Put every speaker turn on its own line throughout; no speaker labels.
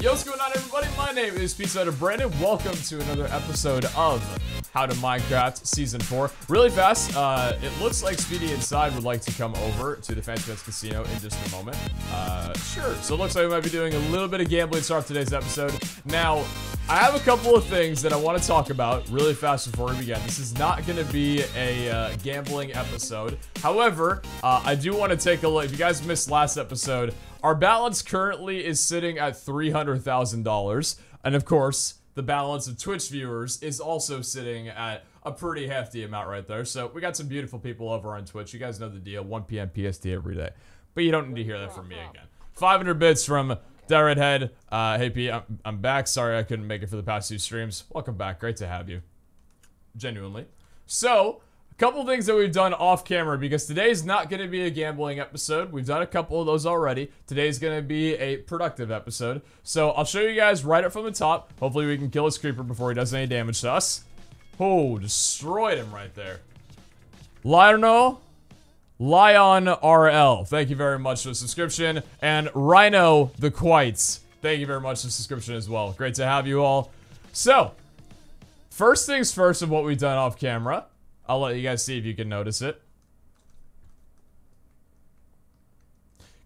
Yo, what's going on, everybody? My name is Pizza Brandon. Welcome to another episode of How to Minecraft Season 4. Really fast, uh, it looks like Speedy and Side would like to come over to the Fancy Casino in just a moment. Uh, sure. So it looks like we might be doing a little bit of gambling to start today's episode. Now, I have a couple of things that I want to talk about really fast before we begin. This is not going to be a uh, gambling episode. However, uh, I do want to take a look. If you guys missed last episode, our balance currently is sitting at $300,000. And of course, the balance of Twitch viewers is also sitting at a pretty hefty amount right there. So we got some beautiful people over on Twitch. You guys know the deal. 1 p.m. PST every day. But you don't need to hear that from me again. 500 bits from Darren Head. Uh, hey, P, I'm, I'm back. Sorry I couldn't make it for the past two streams. Welcome back. Great to have you. Genuinely. So, a couple things that we've done off camera because today's not going to be a gambling episode. We've done a couple of those already. Today's going to be a productive episode. So, I'll show you guys right up from the top. Hopefully, we can kill this creeper before he does any damage to us. Oh, destroyed him right there. Lionel, Lion RL, thank you very much for the subscription. And Rhino the Quites, thank you very much for the subscription as well. Great to have you all. So, first things first of what we've done off camera. I'll let you guys see if you can notice it.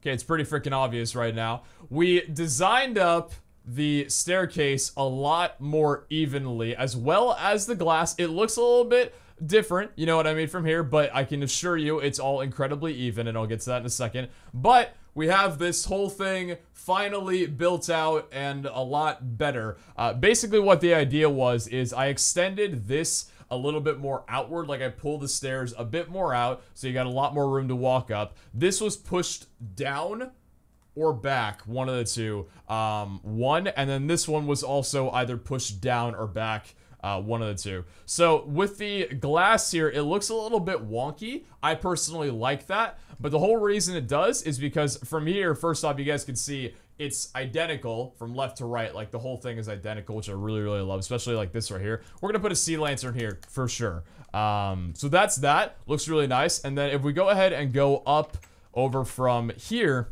Okay, it's pretty freaking obvious right now. We designed up the staircase a lot more evenly, as well as the glass. It looks a little bit different, you know what I mean, from here, but I can assure you it's all incredibly even, and I'll get to that in a second. But we have this whole thing finally built out and a lot better. Uh, basically, what the idea was is I extended this a little bit more outward, like I pulled the stairs a bit more out, so you got a lot more room to walk up. This was pushed down or back, one of the two. Um, one, and then this one was also either pushed down or back. Uh, one of the two. So with the glass here, it looks a little bit wonky. I personally like that, but the whole reason it does is because from here, first off, you guys can see it's identical from left to right. Like the whole thing is identical, which I really, really love, especially like this right here. We're gonna put a sea lantern here for sure. Um, so that's that. Looks really nice. And then if we go ahead and go up over from here,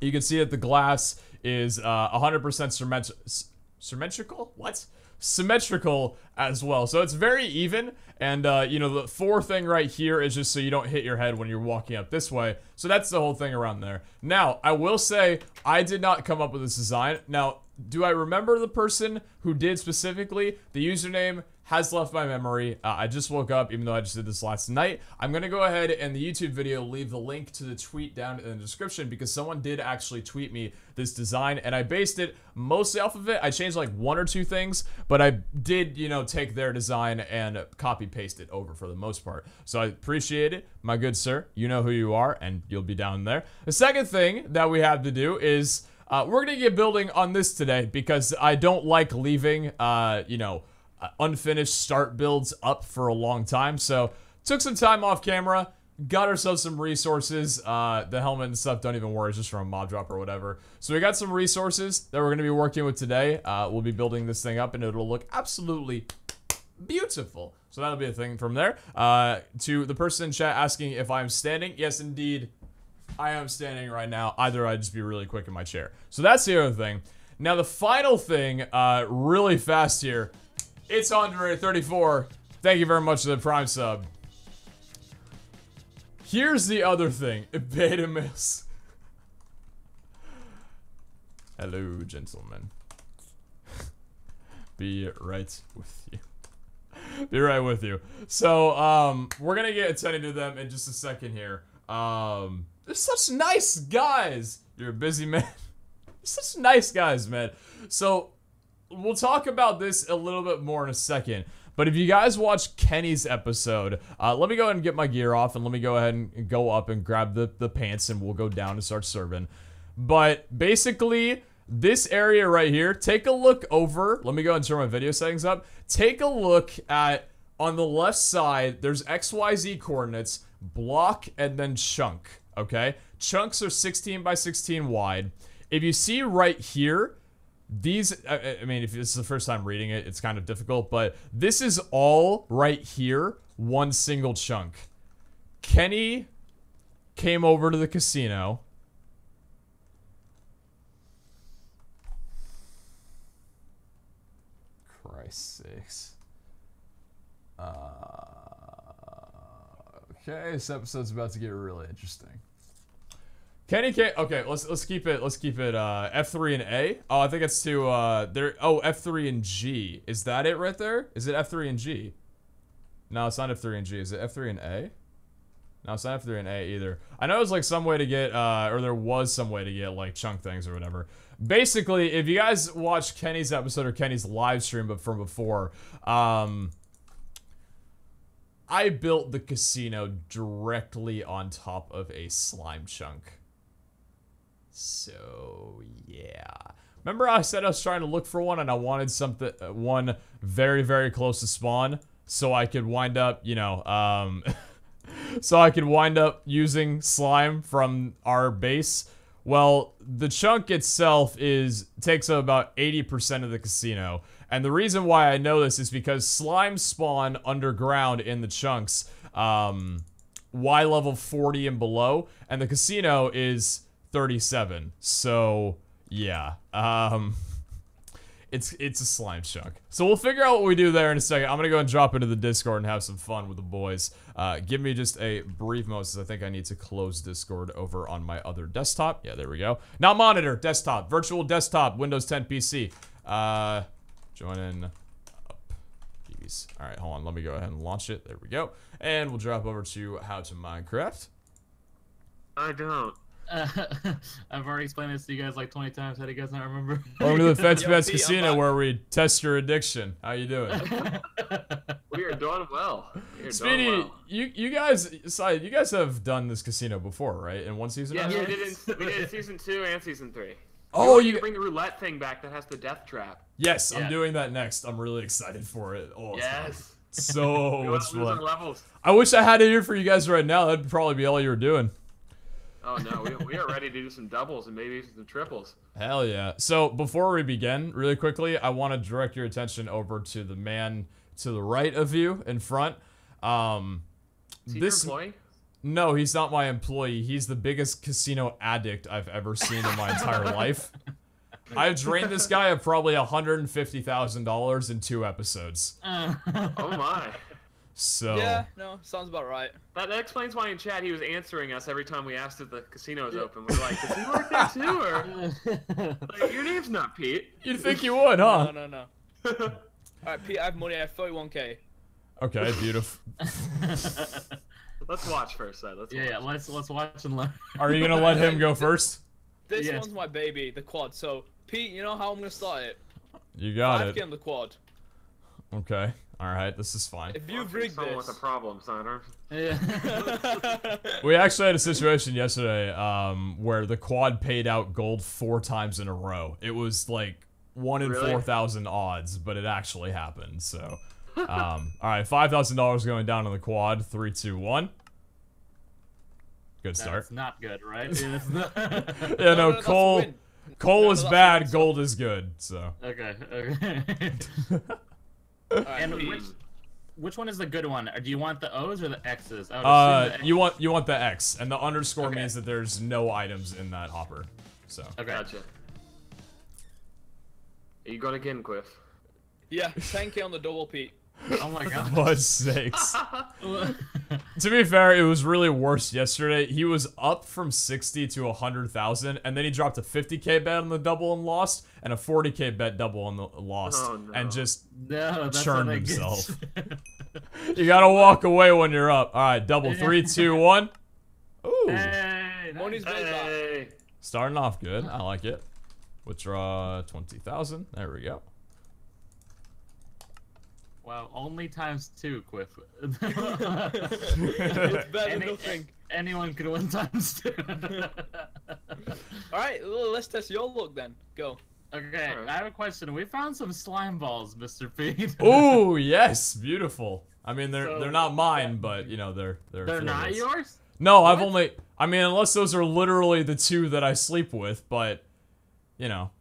you can see that the glass is uh, 100% symmet symmetrical. What? Symmetrical as well. So it's very even. And, uh, you know, the four thing right here is just so you don't hit your head when you're walking up this way. So that's the whole thing around there. Now, I will say, I did not come up with this design. Now, do I remember the person who did specifically? The username has left my memory. Uh, I just woke up, even though I just did this last night. I'm going to go ahead and the YouTube video leave the link to the tweet down in the description because someone did actually tweet me this design and I based it mostly off of it. I changed like one or two things, but I did, you know, take their design and copy paste it over for the most part. So I appreciate it, my good sir. You know who you are and you'll be down there. The second thing that we have to do is uh, we're going to get building on this today because I don't like leaving, uh, you know, unfinished start builds up for a long time. So took some time off camera, got ourselves some resources. Uh, the helmet and stuff, don't even worry, it's just from a mob drop or whatever. So we got some resources that we're going to be working with today. Uh, we'll be building this thing up and it'll look absolutely beautiful. So that'll be a thing from there. Uh, to the person in chat asking if I'm standing, yes indeed, I am standing right now. Either I'd just be really quick in my chair. So that's the other thing. Now the final thing, uh, really fast here, it's Andre34. Thank you very much for the Prime sub. Here's the other thing. Beta miss. Hello, gentlemen. Be right with you. Be right with you. So, um, we're gonna get attending to them in just a second here. Um, they're such nice guys. You're a busy man. such nice guys, man. So, we'll talk about this a little bit more in a second. But if you guys watch Kenny's episode, uh, let me go ahead and get my gear off and let me go ahead and go up and grab the, the pants and we'll go down and start serving. But basically, this area right here, take a look over. Let me go and turn my video settings up. Take a look at, on the left side, there's XYZ coordinates, block, and then chunk, okay? Chunks are 16 by 16 wide. If you see right here, these I, mean if this is the first time reading it it's kind of difficult but this is all right here one single chunk. Kenny came over to the casino. Christ sakes. Uh, okay this episode's about to get really interesting. Kenny K. Okay, let's let's keep it. Let's keep it. Uh, F three and A. Oh, I think it's to uh, there. Oh, F three and G. Is that it right there? Is it F three and G? No, it's not F three and G. Is it F three and A? No, it's not F3 and A either. I know there's like some way to get, uh, or there was some way to get like chunk things or whatever. Basically, if you guys watched Kenny's episode or Kenny's live stream but from before, um, I built the casino directly on top of a slime chunk. So yeah. Remember I said I was trying to look for one and I wanted something, uh, one very, very close to spawn so I could wind up, you know, um... so I could wind up using slime from our base. Well, the chunk itself is takes up about 80% of the casino. And the reason why I know this is because slime spawn underground in the chunks, um, Y level 40 and below, and the casino is 37. So, yeah. Um, it's it's a slime chunk. So we'll figure out what we do there in a second. I'm gonna go and drop into the Discord and have some fun with the boys. Uh, give me just a brief moment, I think I need to close Discord over on my other desktop. Yeah, there we go. Not monitor, desktop, virtual desktop, Windows 10 PC. Uh, join in up. All right, hold on. Let me go ahead and launch it. There we go. And we'll drop over to How to Minecraft.
I don't.
Uh, I've already explained this to you guys like 20 times. How do you guys not remember?
Welcome to the Fence
Yo,
Best
Pete,
Casino
back.
where we test your addiction. How you doing?
We are doing well. We are
Speedy,
doing well.
you you guys, sorry, you guys have done this casino before, right? In one season.
Yeah,
or
we did, in, we did season two and season three.
Oh,
we
you.
to bring the roulette thing back that has the death trap.
Yes, I'm doing that next. I'm really excited for it. Oh,
Yes.
so
We
much
want to lose our
fun.
levels.
I wish I had it here for you guys right now. That'd probably be all you were doing.
Oh no, we, we are ready to do some doubles and maybe some triples.
Hell yeah. So before we begin, really quickly, I want to direct your attention over to the man to the right of you in front. Um,
Is he
this
your employee?
no, he's not my employee. He's the biggest casino addict I've ever seen in my entire life. I've drained this guy of probably $150,000 in two episodes.
Oh my.
So
Yeah, no, sounds about right.
That, that explains why in chat he was answering us every time we asked if the casino is open. We're like, does he work there too, or like, your name's not Pete?
you'd think you would, huh?
No, no, no. Alright, Pete, I have money. I have 31k.
Okay, beautiful.
Let's watch first, side. Let's
yeah,
watch.
yeah. Let's let's watch and learn.
Are you gonna let him go first?
This
Yes.
one's my baby, the quad. So, Pete, you know how I'm gonna start it?
You got
5k
it.
on the quad.
Okay. All right. This is fine.
If you've
Watching
rigged
someone
this,
with a problem, Snyder.
Yeah.
We actually had a situation yesterday um, where the quad paid out gold four times in a row. It was like one in
Really?
four thousand odds, but it actually happened. So, um, all right, five thousand dollars going down on the quad. Three, two, one. Good start.
That's not good, right? Yeah, that's not-
Yeah, no,
that's a
coal.
win.
Coal
No,
is bad. Gold is good. So,
okay. Okay.
Alright,
and which which one is the good one? Or do you want the O's or the X's? I
uh,
assume the
you want you want the X, and the underscore
Okay.
means that there's no items in that hopper. So,
Okay.
Gotcha. Are you going again, Quiff?
Yeah, 10k on the double, Pete.
Oh my god.
God's sakes. To be fair, it was really worse yesterday. He was up from 60 to 100,000, and then he dropped a 50k bet on the double and lost, and a 40k bet double on the lost,
Oh, no.
and just
no, that's
churned
how they get
himself.
you.
you gotta walk away when you're up. All right, double three, two, one. Ooh,
hey,
Money's
nice.
Hey.
starting off good. I like it. Withdraw 20,000. There we go.
Wow, only times two, Quiff.
It's better than
Any-
nothing.
Anyone could win times two.
Alright, well, let's test your luck then. Go.
okay,
Alright.
I have a question. We found some slime balls, Mr. Pete.
Ooh, yes, beautiful. I mean, they're
So-
they're not mine, but you know they're they're.
They're not
Florida's.
yours?
No, I've only. I mean, unless those are literally the two that I sleep with, but you know.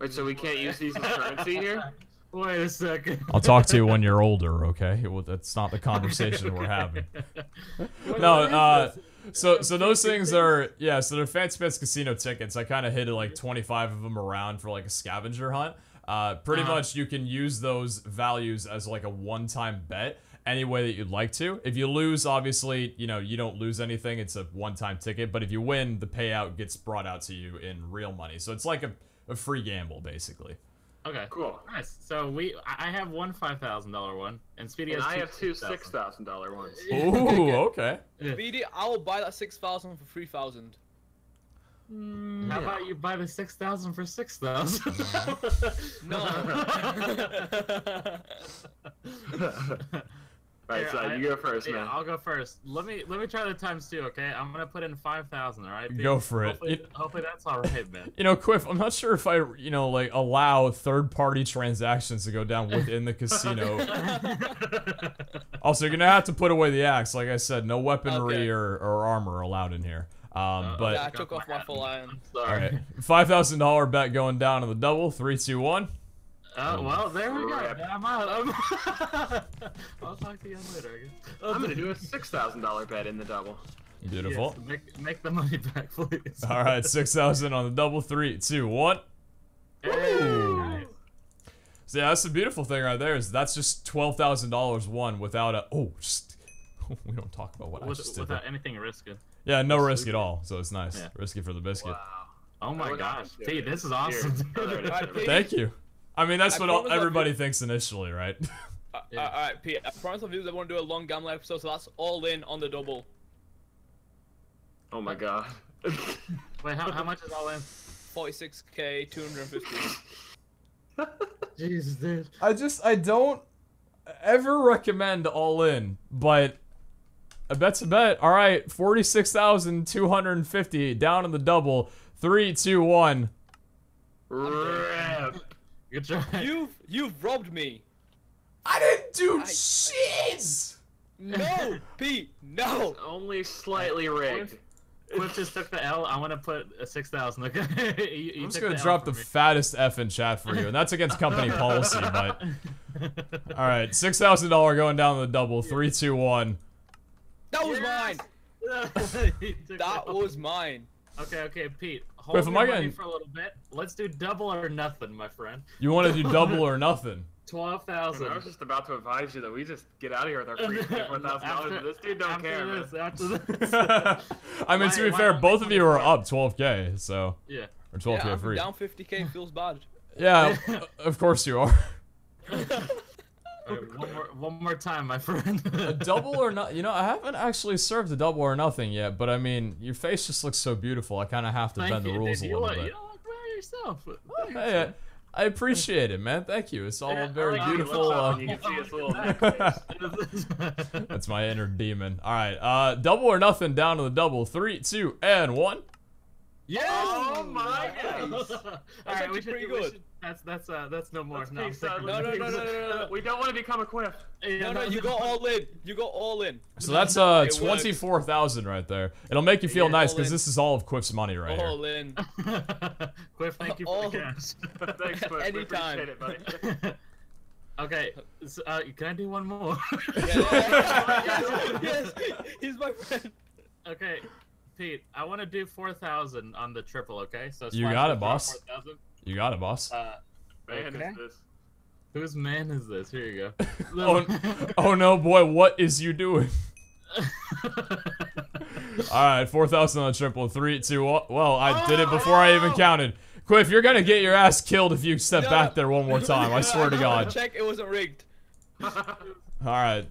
Wait, so we can't use these as currency here?
Wait a second.
I'll talk to you when you're older, okay? Well, that's not the conversation we're having. No, uh, so so those things are yeah. So they're Fancy Pants Casino tickets. I kind of hid like 25 of them around for like a scavenger hunt. Uh, pretty
Uh-huh.
much, you can use those values as like a one-time bet any way that you'd like to. If you lose, obviously, you know you don't lose anything. It's a one-time ticket. But if you win, the payout gets brought out to you in real money. So it's like a, a free gamble, basically.
Okay.
Cool.
Nice. So we, I I have one five thousand dollar one, and Speedy
And
has
I
two
have two
6,000.
six thousand dollar ones.
Ooh, okay.
Yeah.
BD, I will buy that six thousand for three thousand.
Mm, how about you buy the six thousand for six thousand?
No.
Alright, so you go first,
yeah,
man.
I'll go first. Let me let me try the times two. Okay, I'm gonna put in five thousand. All right.
Go for it.
Hopefully,
It-
hopefully that's all right, man.
You know, Quiff, I'm not sure if I, you know, like allow third-party transactions to go down within the casino. Also, you're gonna have to put away the axe. Like I said, no weaponry
Okay.
or, or armor allowed in here. Um,
Uh,
but
yeah, I took off my full iron.
all
Sorry.
right, five thousand dollar bet going down on the double. Three, two, one.
Uh, oh well, there we go. I'm out. I'm I'll talk to you later. I guess.
I'm gonna do a six thousand dollar bet in the double.
Beautiful.
Yes, make, make the money back, please.
All right, six thousand on the double. Three, two, one.
Hey,
Ooh.
nice.
So yeah, that's the beautiful thing right there. Is that's just twelve thousand dollars won without a oh just. We don't talk about what I
With-
just did.
without
there.
anything risking.
Yeah, no risk at all. So it's nice.
Yeah.
Risky for the biscuit.
Wow.
Oh my gosh,
at
T, this is awesome.
There it is.
Alright, Pete.
Thank you. I mean, that's
I
what all,
promise I'll
everybody thinks initially, right?
Uh,
Yeah.
uh, Alright, Pete, I promise I'll do. I want to do a long gambling episode, so that's all in on the double.
Oh my god.
Wait, how, how much is all in?
46k, 250.
Jesus, dude.
I just I don't ever recommend all in, but a bet's a bet. All right, forty six thousand two hundred and fifty down in the double. Three, two, one.
Rip.
Good try.
you've you've robbed me.
I didn't do
I-
shit.
No, Pete, no.
Only slightly rigged.
Quiff just took the L. I want to put a six thousand. Okay. You- you
I'm just gonna
L
drop the
me.
fattest F in chat for you, and that's against company policy. But all right, six thousand dollar going down the double. Three, two, one.
That was
Yes!
mine. That was mine.
Okay, okay, Pete. Hold
Wait, am
your
I
money
getting-
for a little bit. Let's do double or nothing, my friend.
You want to do double or nothing?
Twelve
I was just about to advise you that we just get out of here with our free twenty-four thousand dollars. This dude don't
after
care,
this, After this.
I mean,
Why-
to be fair, both of you are up 12k, so
yeah.
or 12k
Yeah, I'm
free.
down 50k feels bad.
Yeah, of course you are.
Alright, one more, one more time, my friend.
A double or not? You know, I haven't actually served a double or nothing yet, but I mean, your face just looks so beautiful. I kind of have to
Thank
bend the rules
dude.
a
You
little
look-
bit.
You look yourself. Thanks,
Hey,
man.
I appreciate it, man. Thank you. It's all
Yeah,
very
like
beautiful. Uh,
and you can see his little necklace.
that's my inner demon. All right, uh, double or nothing down to the double. Three, two, and one.
Yes!
Oh my
Nice.
gosh.
All
That's
right, we
actually
should,
pretty
we
good.
should- that's that's uh that's no more.
Let's
no, I'm
keep that-
thinking-
No, no, no, no, no, no.
We don't want to become a quiff.
Yeah,
No, no, you go all in. You go all in.
So that's uh twenty-four thousand right there. It'll make you feel
Yeah,
nice because this is all of Quiff's money right here.
All in.
Quiff, thank you for
All-
the cash.
Thanks, Quiff. We
Anytime.
appreciate it, buddy.
okay, so, uh, can I do one more?
yes, yes, he's my friend.
okay, Pete, I want to do four thousand on the triple. Okay, so
You
Slash
got it, boss.
4,000.
You got it, boss.
Uh,
Man,
Okay.
is this.
whose man is this? Here you go.
oh, oh no, boy, what is you doing? All right, four thousand on the triple. Three, two, one. Well, I did it before I even counted. Quiff, you're gonna get your ass killed if you step
No,
back there one more time. I swear to God.
Check, it wasn't rigged.
All right.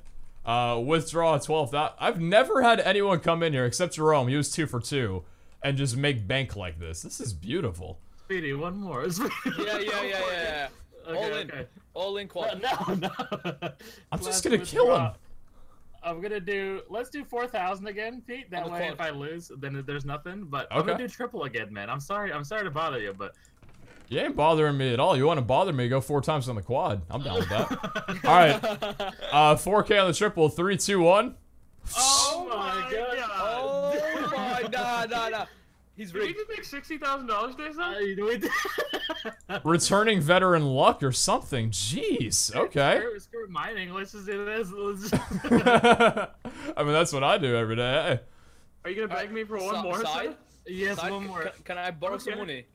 Uh, withdraw 12. That I've never had anyone come in here except Jerome. He was two for two, and just make bank like this. This is beautiful.
Speedy, one more.
Yeah, yeah, yeah, yeah, yeah.
Okay,
all in.
okay.
All in quad.
No, no.
I'm just gonna kill him.
I'm gonna do. Let's do four thousand again, Pete. That way,
quad.
if I lose, then there's nothing. But I'm gonna do triple again, man. I'm sorry. I'm sorry to bother you, but
You ain't bothering me at all. You want to bother me? Go four times on the quad. I'm down with that. all right. Uh, 4K on the triple. Three, two, one.
oh my god.
Oh my, nah, nah, nah. He's
Did we just make sixty thousand dollars today,
Uh,
son?
you know,
Returning veteran luck or something. Jeez. Okay.
Screw, screw mining. Let's just do this. Just...
I mean, that's what I do every day.
Are you gonna beg me for one
Si-
more?
Side?
son?
yes,
Side,
one more.
Can, can I borrow some money?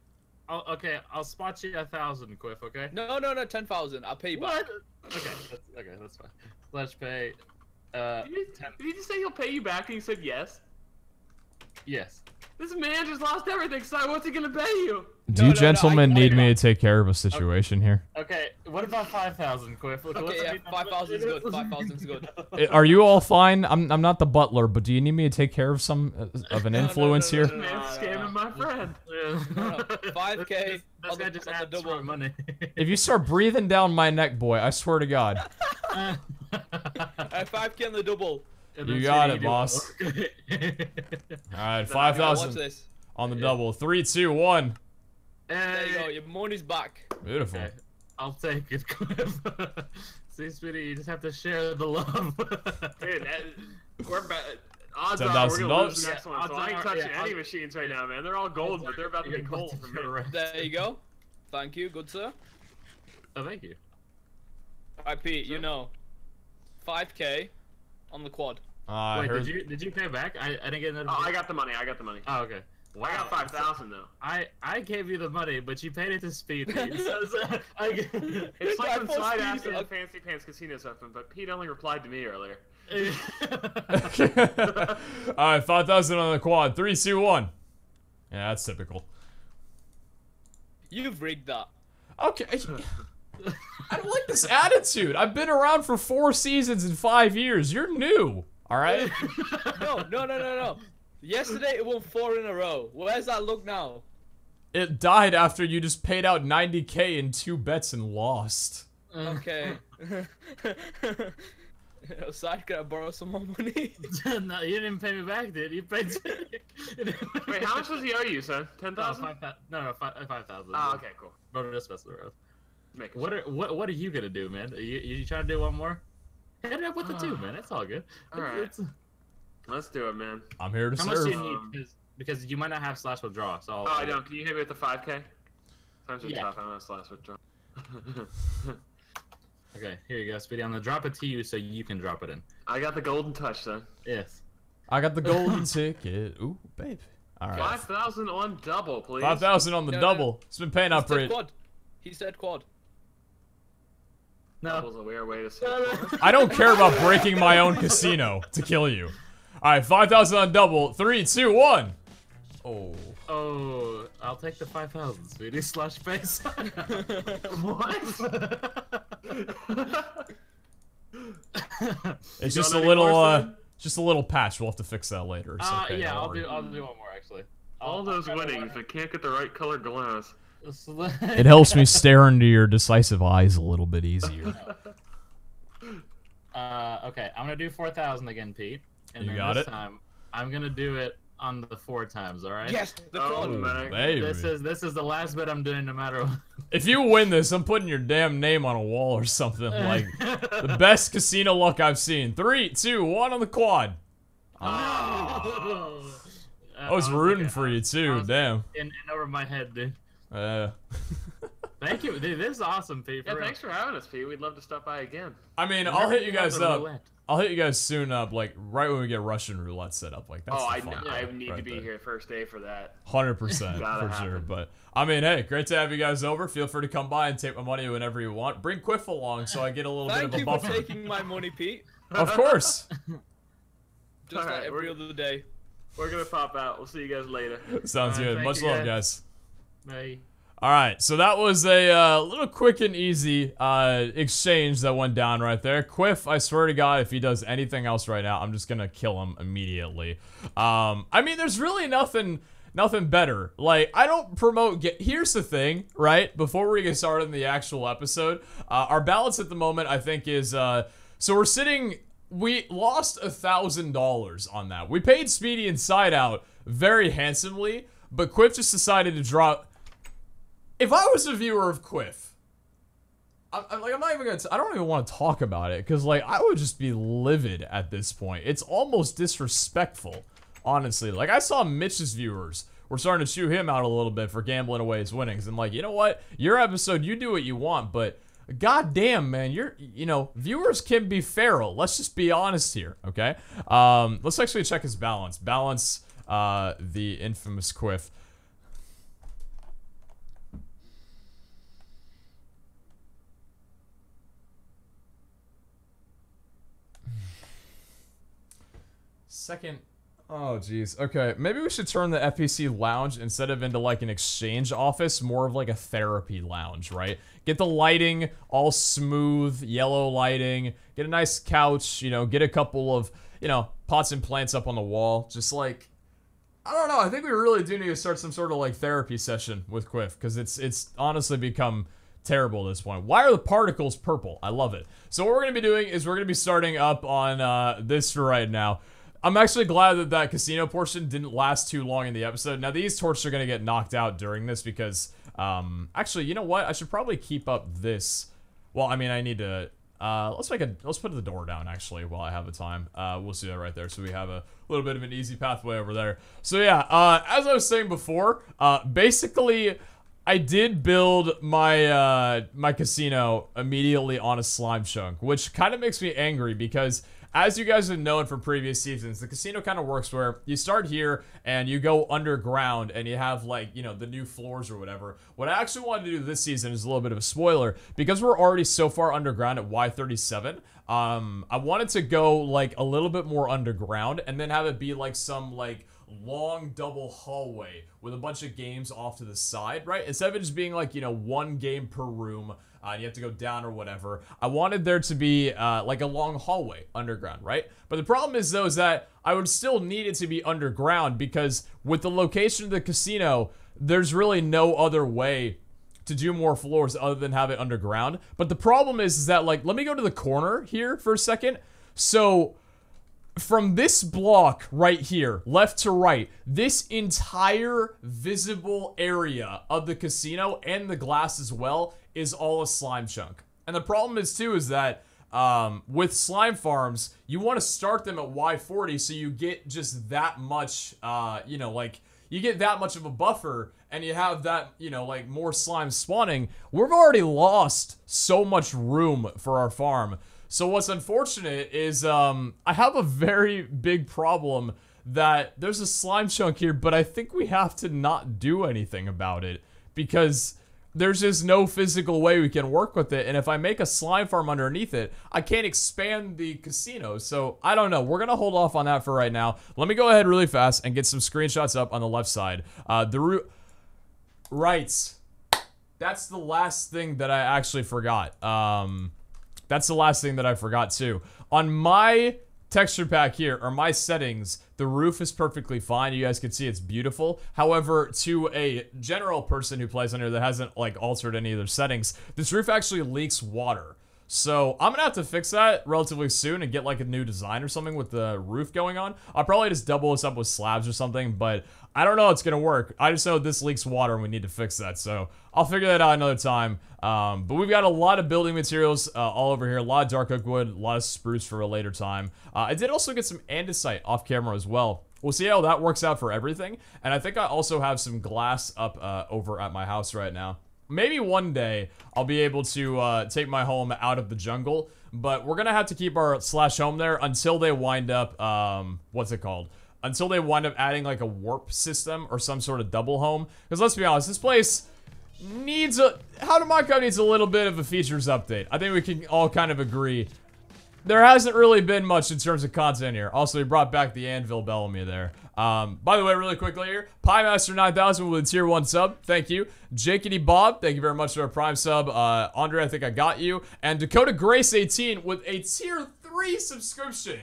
I'll, okay, I'll spot you a thousand, Quiff. Okay.
No, no, no, ten thousand. I'll pay you back.
What? Okay, that's, okay, that's fine. Let's pay. Uh,
Did you, did you just say he'll pay you back and you said yes?
Yes.
This man just lost everything, so what's he gonna pay you?
Do
No,
you
no, no,
gentlemen
I-
need
I-
me to take care of a situation here?
Okay, what about five thousand, Quiff?
Okay, yeah, 5,000 is good, 5,000 is good.
Are you all fine? I'm I'm not the butler, but do you need me to take care of some uh, of an
no, no,
influence
no,
here?
no, no.
Man's scamming my friend.
No,
no, 5K
This, this
on
guy just
on double.
for money.
If you start breathing down my neck, boy, I swear to God.
Uh, five K on the double.
And
You got it, boss. All right,
No,
five
Yeah, watch
thousand
this.
on the
Yeah.
double. Three, two, one.
There you go. Your money's back.
Beautiful.
Okay, I'll take it, Quiff. See, sweetie, you just have to share the love.
dude, that, we're ba- odds
$10,000
are we're gonna lose the
Yeah,
next one.
odds
So I ain't
are-
touching
yeah,
any
odds-
machines right now, man. They're all gold, but they're about to be cold for me.
There you go. Thank you, good sir.
Oh, thank you.
Alright, Pete, you know. 5K on the quad.
Uh,
Wait,
heard.
did you did you pay back? I, I didn't get
Oh,
notification.
I got the money. I got the money.
Oh, okay. Wow.
I got five thousand though.
I I gave you the money, but you paid it to Speed. So, so, I,
It's like
I
when
thought
Slide
Speedy-
asked me if Fancy Pants Casino's open, but Pete only replied to me earlier.
all right, five thousand on the quad. Three, two, one. Yeah, that's typical.
You've rigged that.
Okay. I don't like this attitude. I've been around for four seasons in five years. You're new. All right.
No, no, no, no, no. Yesterday it won four in a row. Where's that look now?
It died after you just paid out 90k in two bets and lost.
Okay. Side, can I borrow some more money?
no, you didn't pay me back, did you? Paid.
Wait, how much does he owe you, son? Oh, Ten
No, five, no, no, five, five thousand.
Oh, okay, cool.
Bro, just messing around.
Make
What are what what are you gonna do, man? Are you you trying to do one more? Hit it up with the two, ah. man. It's all good.
All right.
It's- it's-
Let's do it, man.
I'm here to
how much do you need? Because, because you might not have slash withdraw. So I'll,
Oh, I don't. Can you hit me with the five k? Times are
Yeah.
tough. I'm gonna slash withdraw.
Okay, here you go, Speedy. I'm gonna drop it to you so you can drop it in.
I got the golden touch, son.
Yes.
I got the golden ticket. Ooh, babe. All right.
Five thousand on double, please.
Five thousand on the
No, no.
double. It's been paying out
said
pretty.
quad. He said quad.
No.
Double's a weird way to say. It.
I don't care about breaking my own casino to kill you. All right, five thousand on double. Three, two, one. Oh.
Oh, I'll take the five thousand, Speedy. Slash face. what?
It's just a little,
more,
uh, just a little patch. We'll have to fix that later.
Uh,
okay,
yeah, I'll
worry.
do. I'll do one more actually.
All
I'll-
those
I'll
winnings,
win
I can't get the right color glass.
It.
It helps me stare into your decisive eyes a little bit easier.
Uh, okay, I'm gonna do four thousand again, Pete. And
You
then
got
this
it.
time, I'm gonna do it on the four times. All right.
Yes, the
Oh, man.
Baby.
This is this is the last bit I'm doing, no matter what.
If you win this, I'm putting your damn name on a wall or something. Like the best casino luck I've seen. Three, two, one on the quad.
I
I was rooting for you too. Damn.
In, in over my head, dude.
Uh,
Thank you, dude. This is awesome, Pete.
Yeah,
real.
thanks for having us, Pete. We'd love to stop by again.
I mean, I'll hit you guys up. I'll hit you guys soon up, like right when we get Russian roulette set up. Like that's
oh, I,
fun
I need
right
to be
there.
here first day for that.
Hundred percent
Gotta
for sure. But I mean, hey, great to have you guys over. Feel free to come by and take my money whenever you want. Bring Quiff along so I get a little bit of a
for
buffer.
taking my money, Pete.
of course.
Just
Alright,
like every
we're-
other day.
We're gonna pop out. We'll see you guys later.
Sounds
Alright,
good. Much love,
guys.
guys. All right, so that was a uh, little quick and easy uh, exchange that went down right there. Quiff, I swear to God, if he does anything else right now, I'm just gonna kill him immediately. Um, I mean, there's really nothing, nothing better. Like, I don't promote. Get here's the thing, right? Before we get started in the actual episode, uh, our balance at the moment, I think, is uh, so we're sitting. We lost a thousand dollars on that. We paid Speedy and Side out very handsomely, but Quiff just decided to drop if I was a viewer of Quiff, I, I'm like I'm not even gonna. T- I don't even want to talk about it because like I would just be livid at this point. It's almost disrespectful, honestly. Like I saw Mitch's viewers were starting to chew him out a little bit for gambling away his winnings, and like you know what, your episode, you do what you want, but. God damn, man, you're you know viewers can be feral. Let's just be honest here, okay? Um, let's actually check his balance. Balance, uh, the infamous Quiff. Second. Oh, jeez. Okay, maybe we should turn the FPC lounge instead of into like an exchange office, more of like a therapy lounge, right? Get the lighting all smooth, yellow lighting. Get a nice couch. You know, get a couple of you know pots and plants up on the wall. Just like I don't know. I think we really do need to start some sort of like therapy session with Quiff because it's it's honestly become terrible at this point. Why are the particles purple? I love it. So what we're gonna be doing is we're gonna be starting up on uh, this right now. I'm actually glad that that casino portion didn't last too long in the episode. Now these torches are gonna get knocked out during this because um, actually, you know what? I should probably keep up this. Well, I mean, I need to. Uh, let's make a let's put the door down actually while I have the time. Uh, we'll see that right there. So we have a little bit of an easy pathway over there. So yeah, uh, as I was saying before, uh, basically. I did build my uh, my casino immediately on a slime chunk, which kind of makes me angry because as you guys have known from previous seasons, the casino kind of works where you start here and you go underground and you have like, you know, the new floors or whatever. What I actually wanted to do this season is a little bit of a spoiler because we're already so far underground at Y37. Um, I wanted to go like a little bit more underground and then have it be like some like long double hallway with a bunch of games off to the side, right? Instead of it just being like, you know, one game per room, uh, and you have to go down or whatever. I wanted there to be uh, like a long hallway underground, right? But the problem is, though, is that I would still need it to be underground because with the location of the casino, there's really no other way to do more floors other than have it underground. But the problem is, is that, like, let me go to the corner here for a second. So from this block right here, left to right, this entire visible area of the casino and the glass as well is all a slime chunk. And the problem is too is that um, with slime farms, you want to start them at Y40 so you get just that much, uh, you know, like you get that much of a buffer and you have that, you know, like more slime spawning. We've already lost so much room for our farm. So what's unfortunate is um, I have a very big problem that there's a slime chunk here, but I think we have to not do anything about it because there's just no physical way we can work with it. And if I make a slime farm underneath it, I can't expand the casino. So I don't know. We're going to hold off on that for right now. Let me go ahead really fast and get some screenshots up on the left side. Uh, the root... Right. That's the last thing that I actually forgot. Um... That's the last thing that I forgot too. On my texture pack here, or my settings, the roof is perfectly fine. You guys can see it's beautiful. However, to a general person who plays under that hasn't like altered any of their settings, this roof actually leaks water. So I'm gonna have to fix that relatively soon and get like a new design or something with the roof going on. I'll probably just double this up with slabs or something, but I don't know it's gonna work. I just know this leaks water and we need to fix that. So I'll figure that out another time. Um, but we've got a lot of building materials uh, all over here. A lot of dark oak wood, a lot of spruce for a later time. Uh, I did also get some andesite off camera as well. We'll see how that works out for everything. And I think I also have some glass up uh, over at my house right now. Maybe one day I'll be able to uh, take my home out of the jungle, but we're gonna have to keep our slash home there until they wind up, um, what's it called? Until they wind up adding like a warp system or some sort of double home. Because let's be honest, this place needs a, How to Minecraft needs a little bit of a features update. I think we can all kind of agree there hasn't really been much in terms of content here. Also, he brought back the Anvil Bellamy there. Um, by the way, really quickly here, Piemaster9000 with a tier 1 sub. Thank you. Jakety Bob, thank you very much for a prime sub. Uh, Andre, I think I got you. And Dakota Grace18 with a tier 3 subscription.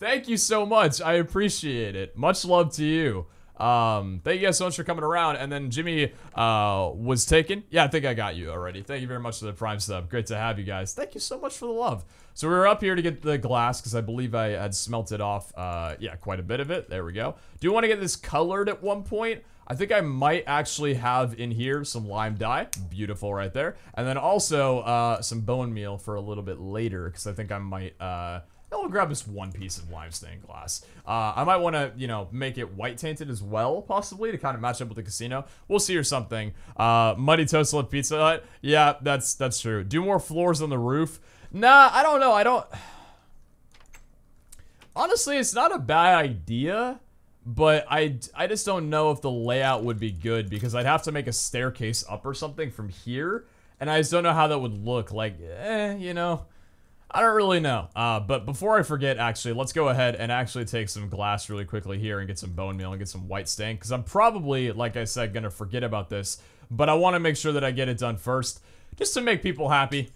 Thank you so much. I appreciate it. Much love to you. Um, thank you guys so much for coming around. And then Jimmy uh, was taken. Yeah, I think I got you already. Thank you very much for the prime sub. Great to have you guys. Thank you so much for the love. So we were up here to get the glass because I believe I had smelted off, uh, yeah, quite a bit of it. There we go. Do you want to get this colored at one point. I think I might actually have in here some lime dye. Beautiful right there. And then also uh, some bone meal for a little bit later because I think I might... Uh, I'll grab this one piece of lime stained glass. Uh, I might want to, you know, make it white tainted as well, possibly, to kind of match up with the casino. We'll see or something. Uh, Muddy Toast at Pizza Hut. Yeah, that's that's true. Do more floors on the roof. Nah, I don't know. I don't... Honestly, it's not a bad idea, but I, I just don't know if the layout would be good because I'd have to make a staircase up or something from here, and I just don't know how that would look. Like, eh, you know... I don't really know. Uh, but before I forget, actually, let's go ahead and actually take some glass really quickly here and get some bone meal and get some white stain. Because I'm probably, like I said, going to forget about this. But I want to make sure that I get it done first. Just to make people happy.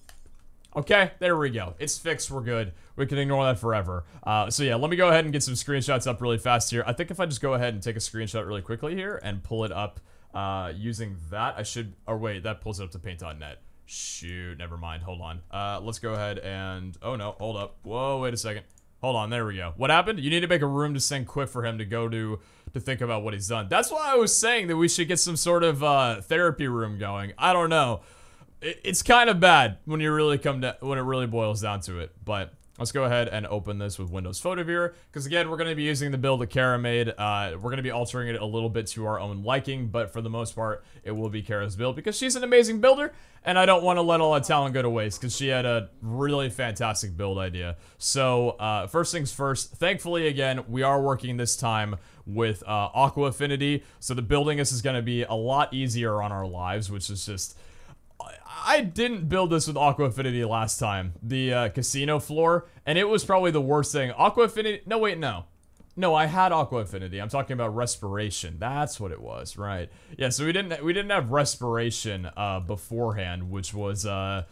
Okay, there we go. It's fixed. We're good. We can ignore that forever. Uh, so yeah, let me go ahead and get some screenshots up really fast here. I think if I just go ahead and take a screenshot really quickly here and pull it up uh, using that, I should... Or wait, that pulls it up to paint.net. Shoot, never mind. Hold on. Uh, let's go ahead and... Oh, no. Hold up. Whoa, wait a second. Hold on. There we go. What happened? You need to make a room to send Quiff for him to go to to think about what he's done. That's why I was saying that we should get some sort of uh, therapy room going. I don't know. It, it's kind of bad when you really come to when it really boils down to it. But Let's go ahead and open this with Windows Photo Viewer, because again, we're going to be using the build that Kara made. Uh, we're going to be altering it a little bit to our own liking, but for the most part, it will be Kara's build, because she's an amazing builder, and I don't want to let all that talent go to waste, because she had a really fantastic build idea. So, uh, first things first, thankfully, again, we are working this time with uh, Aqua Affinity, so the building this is going to be a lot easier on our lives, which is just I didn't build this with Aqua Affinity last time, the uh, casino floor, and it was probably the worst thing. Aqua Affinity, no wait, no. No, I had Aqua Affinity. I'm talking about respiration. That's what it was, right? Yeah, so we didn't we didn't have respiration uh, beforehand, which was uh,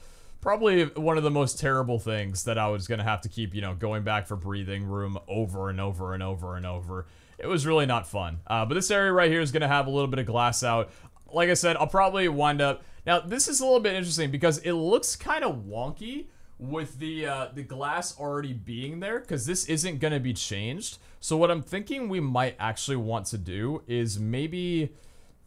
probably one of the most terrible things that I was gonna have to keep, you know, going back for breathing room over and over and over and over. It was really not fun. Uh, but this area right here is gonna have a little bit of glass out. Like I said, I'll probably wind up now, this is a little bit interesting because it looks kind of wonky with the uh, the glass already being there because this isn't going to be changed. So what I'm thinking we might actually want to do is maybe...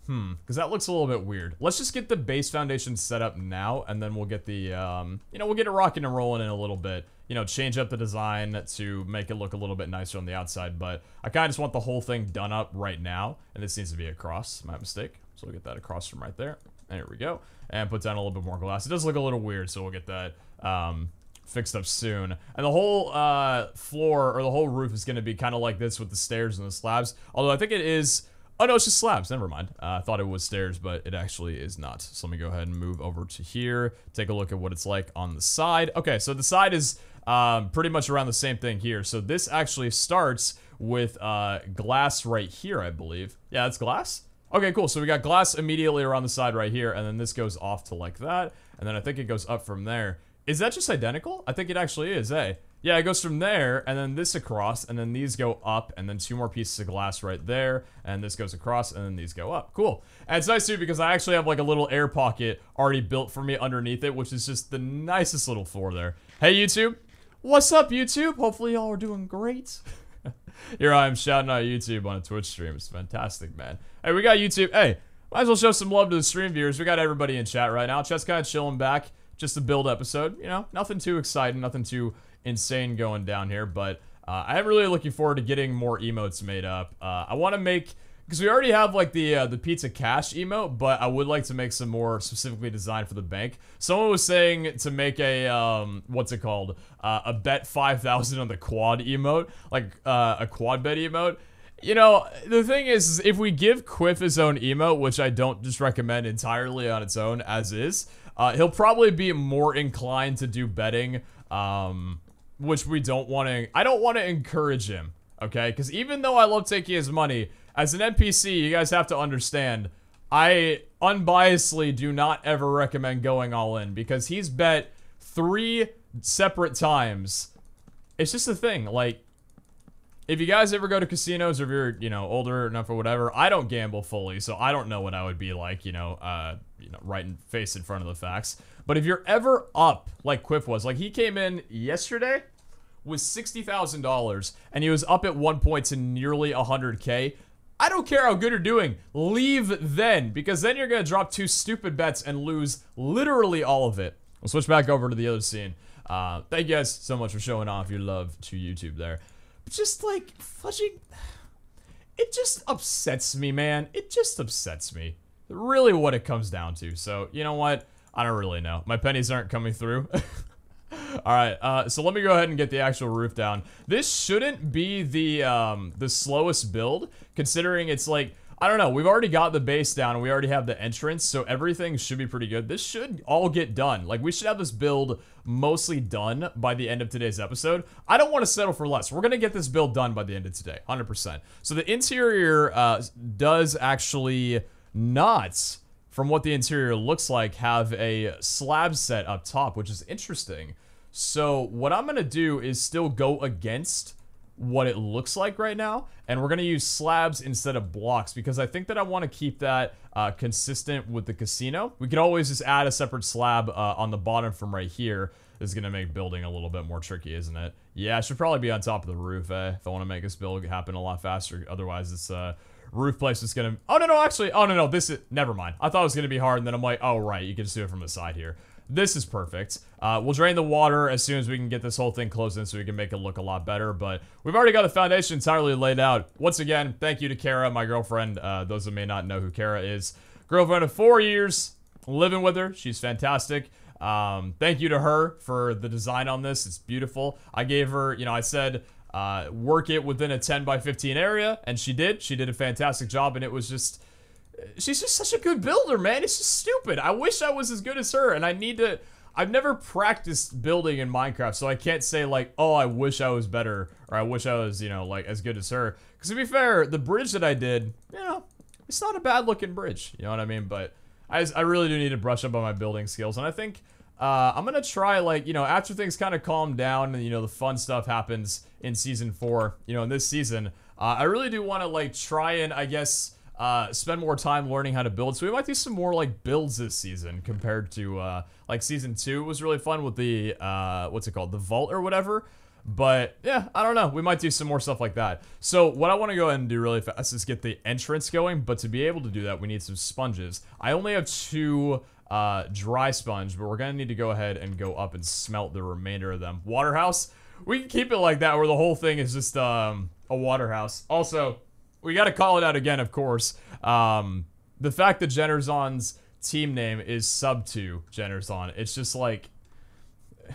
Hmm, because that looks a little bit weird. Let's just get the base foundation set up now, and then we'll get the, um, you know, we'll get it rocking and rolling in a little bit. You know, change up the design to make it look a little bit nicer on the outside, but I kind of just want the whole thing done up right now, and this needs to be across, my mistake. So we'll get that across from right there. There we go. And put down a little bit more glass. It does look a little weird, so we'll get that um, fixed up soon. And the whole uh, floor, or the whole roof is going to be kind of like this with the stairs and the slabs. Although I think it is... Oh, no, it's just slabs. Never mind. Uh, I thought it was stairs, but it actually is not. So let me go ahead and move over to here. Take a look at what it's like on the side. Okay, so the side is um, pretty much around the same thing here. So this actually starts with uh, glass right here, I believe. Yeah, it's glass. Okay, cool. So we got glass immediately around the side right here, and then this goes off to like that, and then I think it goes up from there. Is that just identical? I think it actually is, eh? Yeah, it goes from there, and then this across, and then these go up, and then two more pieces of glass right there, and this goes across, and then these go up. Cool. And it's nice too, because I actually have like a little air pocket already built for me underneath it, which is just the nicest little floor there. Hey, YouTube. What's up, YouTube? Hopefully y'all are doing great. Here I am shouting out YouTube on a Twitch stream. It's fantastic, man. Hey, we got YouTube. Hey, might as well show some love to the stream viewers. We got everybody in chat right now. Chat's kind of chilling back. Just a build episode. You know, nothing too exciting, nothing too insane going down here. But uh, I am really looking forward to getting more emotes made up. Uh, I want to make because we already have like the uh, the pizza cash emote, but I would like to make some more specifically designed for the bank. Someone was saying to make a um, what's it called? Uh, a bet five thousand on the quad emote, like uh, a quad bet emote. You know, the thing is, if we give Quiff his own emote, which I don't just recommend entirely on its own as is, uh, he'll probably be more inclined to do betting, um, which we don't want to. I don't want to encourage him, okay? Because even though I love taking his money as an NPC, you guys have to understand, I unbiasedly do not ever recommend going all in because he's bet three separate times. It's just a thing. Like, if you guys ever go to casinos or if you're, you know, older enough or whatever, I don't gamble fully, so I don't know what I would be like, you know, uh, you know, right in face in front of the facts. But if you're ever up like Quiff was, like he came in yesterday with $60,000 and he was up at one point to nearly 100k. I don't care how good you're doing. Leave then, because then you're to drop two stupid bets and lose literally all of it. We'll switch back over to the other scene. Uh, thank you guys so much for showing off your love to YouTube there. But just like fudging, it just upsets me, man. It just upsets me. Really what it comes down to. So, you know what? I don't really know. My pennies aren't coming through. Alright, uh, so let me go ahead and get the actual roof down. This shouldn't be the, um, the slowest build, considering it's like, I don't know. We've already got the base down. We already have the entrance, so everything should be pretty good. This should all get done. Like, we should have this build mostly done by the end of today's episode. I don't want to settle for less. We're going to get this build done by the end of today, 100%. So the interior uh, does actually not, from what the interior looks like, have a slab set up top, which is interesting. So what I'm going to do is still go against what it looks like right now and we're going to use slabs instead of blocks because I think that I want to keep that uh, consistent with the casino. We could always just add a separate slab uh, on the bottom from right here. This is going to make building a little bit more tricky, isn't it? Yeah, I should probably be on top of the roof eh, if I want to make this build happen a lot faster. Otherwise, this uh, roof place is going to... Oh, no, no, actually. Oh, no, no. This is... Never mind. I thought it was going to be hard, and then I'm like, oh, right. You can just do it from the side here. This is perfect. Uh, we'll drain the water as soon as we can get this whole thing closed in so we can make it look a lot better. But we've already got the foundation entirely laid out. Once again, thank you to Kara, my girlfriend. Uh, those that may not know who Kara is. Girlfriend of four years, living with her. She's fantastic. Um, thank you to her for the design on this. It's beautiful. I gave her, you know, I said uh, work it within a 10 by 15 area, and she did. She did a fantastic job, and it was just she's just such a good builder, man. It's just stupid. I wish I was as good as her, and I need to. I've never practiced building in Minecraft, so I can't say like, oh, I wish I was better, or I wish I was, you know, like as good as her. Because to be fair, the bridge that I did, you know, it's not a bad looking bridge. You know what I mean? But I, I really do need to brush up on my building skills, and I think uh, I'm gonna try like, you know, after things kind of calm down and you know the fun stuff happens in season four, you know, in this season, uh, I really do want to like try and I guess uh, spend more time learning how to build. So we might do some more like builds this season compared to uh, like season two was really fun with the uh, what's it called, the vault or whatever. But yeah, I don't know. We might do some more stuff like that. So what I want to go ahead and do really fast is get the entrance going. But to be able to do that, we need some sponges. I only have two uh, dry sponge, but we're gonna need to go ahead and go up and smelt the remainder of them. Waterhouse. We can keep it like that, where the whole thing is just um, a waterhouse. Also, we got to call it out again, of course. Um, the fact that Generzon's team name is sub to Generzon, it's just like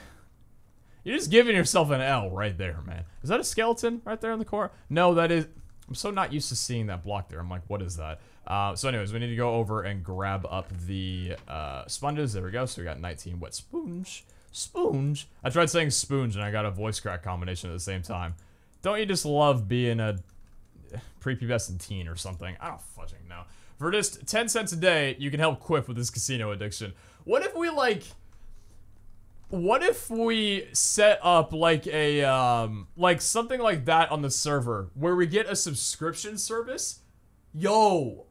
you're just giving yourself an L right there, man. Is that a skeleton right there in the corner? No, that is. I'm so not used to seeing that block there. I'm like, what is that? Uh, so anyways, we need to go over and grab up the uh, sponges. There we go. So we got 19 wet sponge. Sponge. I tried saying sponge and I got a voice crack combination at the same time. Don't you just love being a prepubescent teen or something. I don't fucking know. For just 10 cents a day, you can help Quiff with his casino addiction. What if we, like... What if we set up, like, a, um... Like, something like that on the server, where we get a subscription service? Yo!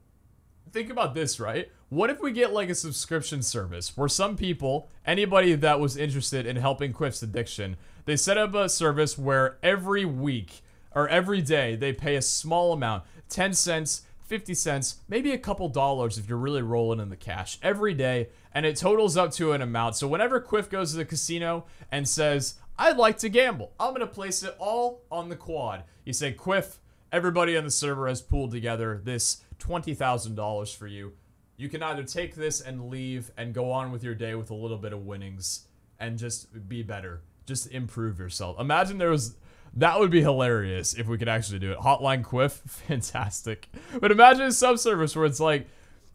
Think about this, right? What if we get, like, a subscription service where some people, anybody that was interested in helping Quiff's addiction, they set up a service where every week or every day they pay a small amount 10 cents 50 cents maybe a couple dollars if you're really rolling in the cash every day and it totals up to an amount. So whenever quiff goes to the casino and says i'd like to gamble i'm going to place it all on the quad. You say quiff everybody on the server has pooled together this $20000 for you. You can either take this and leave and go on with your day with a little bit of winnings and just be better. Just improve yourself. Imagine there was that would be hilarious if we could actually do it. Hotline Quiff, fantastic. But imagine a subservice where it's like,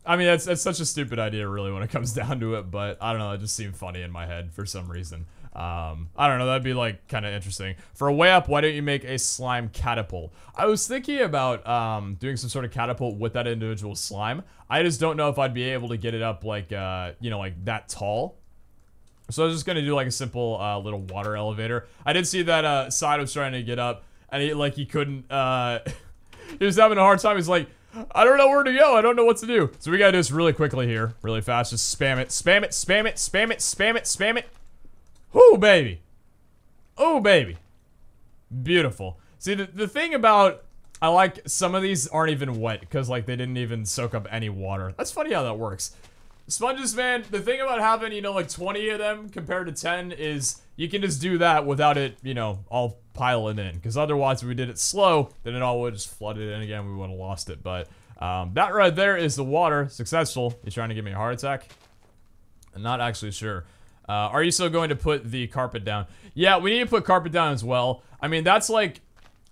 I mean, that's, that's such a stupid idea, really, when it comes down to it. But I don't know, it just seemed funny in my head for some reason. Um, I don't know, that'd be like kind of interesting. For a way up, why don't you make a slime catapult? I was thinking about um, doing some sort of catapult with that individual slime. I just don't know if I'd be able to get it up like, uh, you know, like that tall. So I was just gonna do like a simple uh, little water elevator. I did see that uh, Side was trying to get up, and he like he couldn't. Uh, he was having a hard time. He's like, I don't know where to go. I don't know what to do. So we gotta do this really quickly here, really fast. Just spam it, spam it, spam it, spam it, spam it, spam it. Whoo, baby. Oh, baby. Beautiful. See, the, the thing about I like some of these aren't even wet because like they didn't even soak up any water. That's funny how that works. Sponges, man, the thing about having, you know, like 20 of them compared to 10 is you can just do that without it, you know, all piling in. Because otherwise, if we did it slow, then it all would just flooded in again. We would have lost it. But um, that right there is the water. Successful. You trying to give me a heart attack? I'm not actually sure. Uh, are you still going to put the carpet down? Yeah, we need to put carpet down as well. I mean, that's like,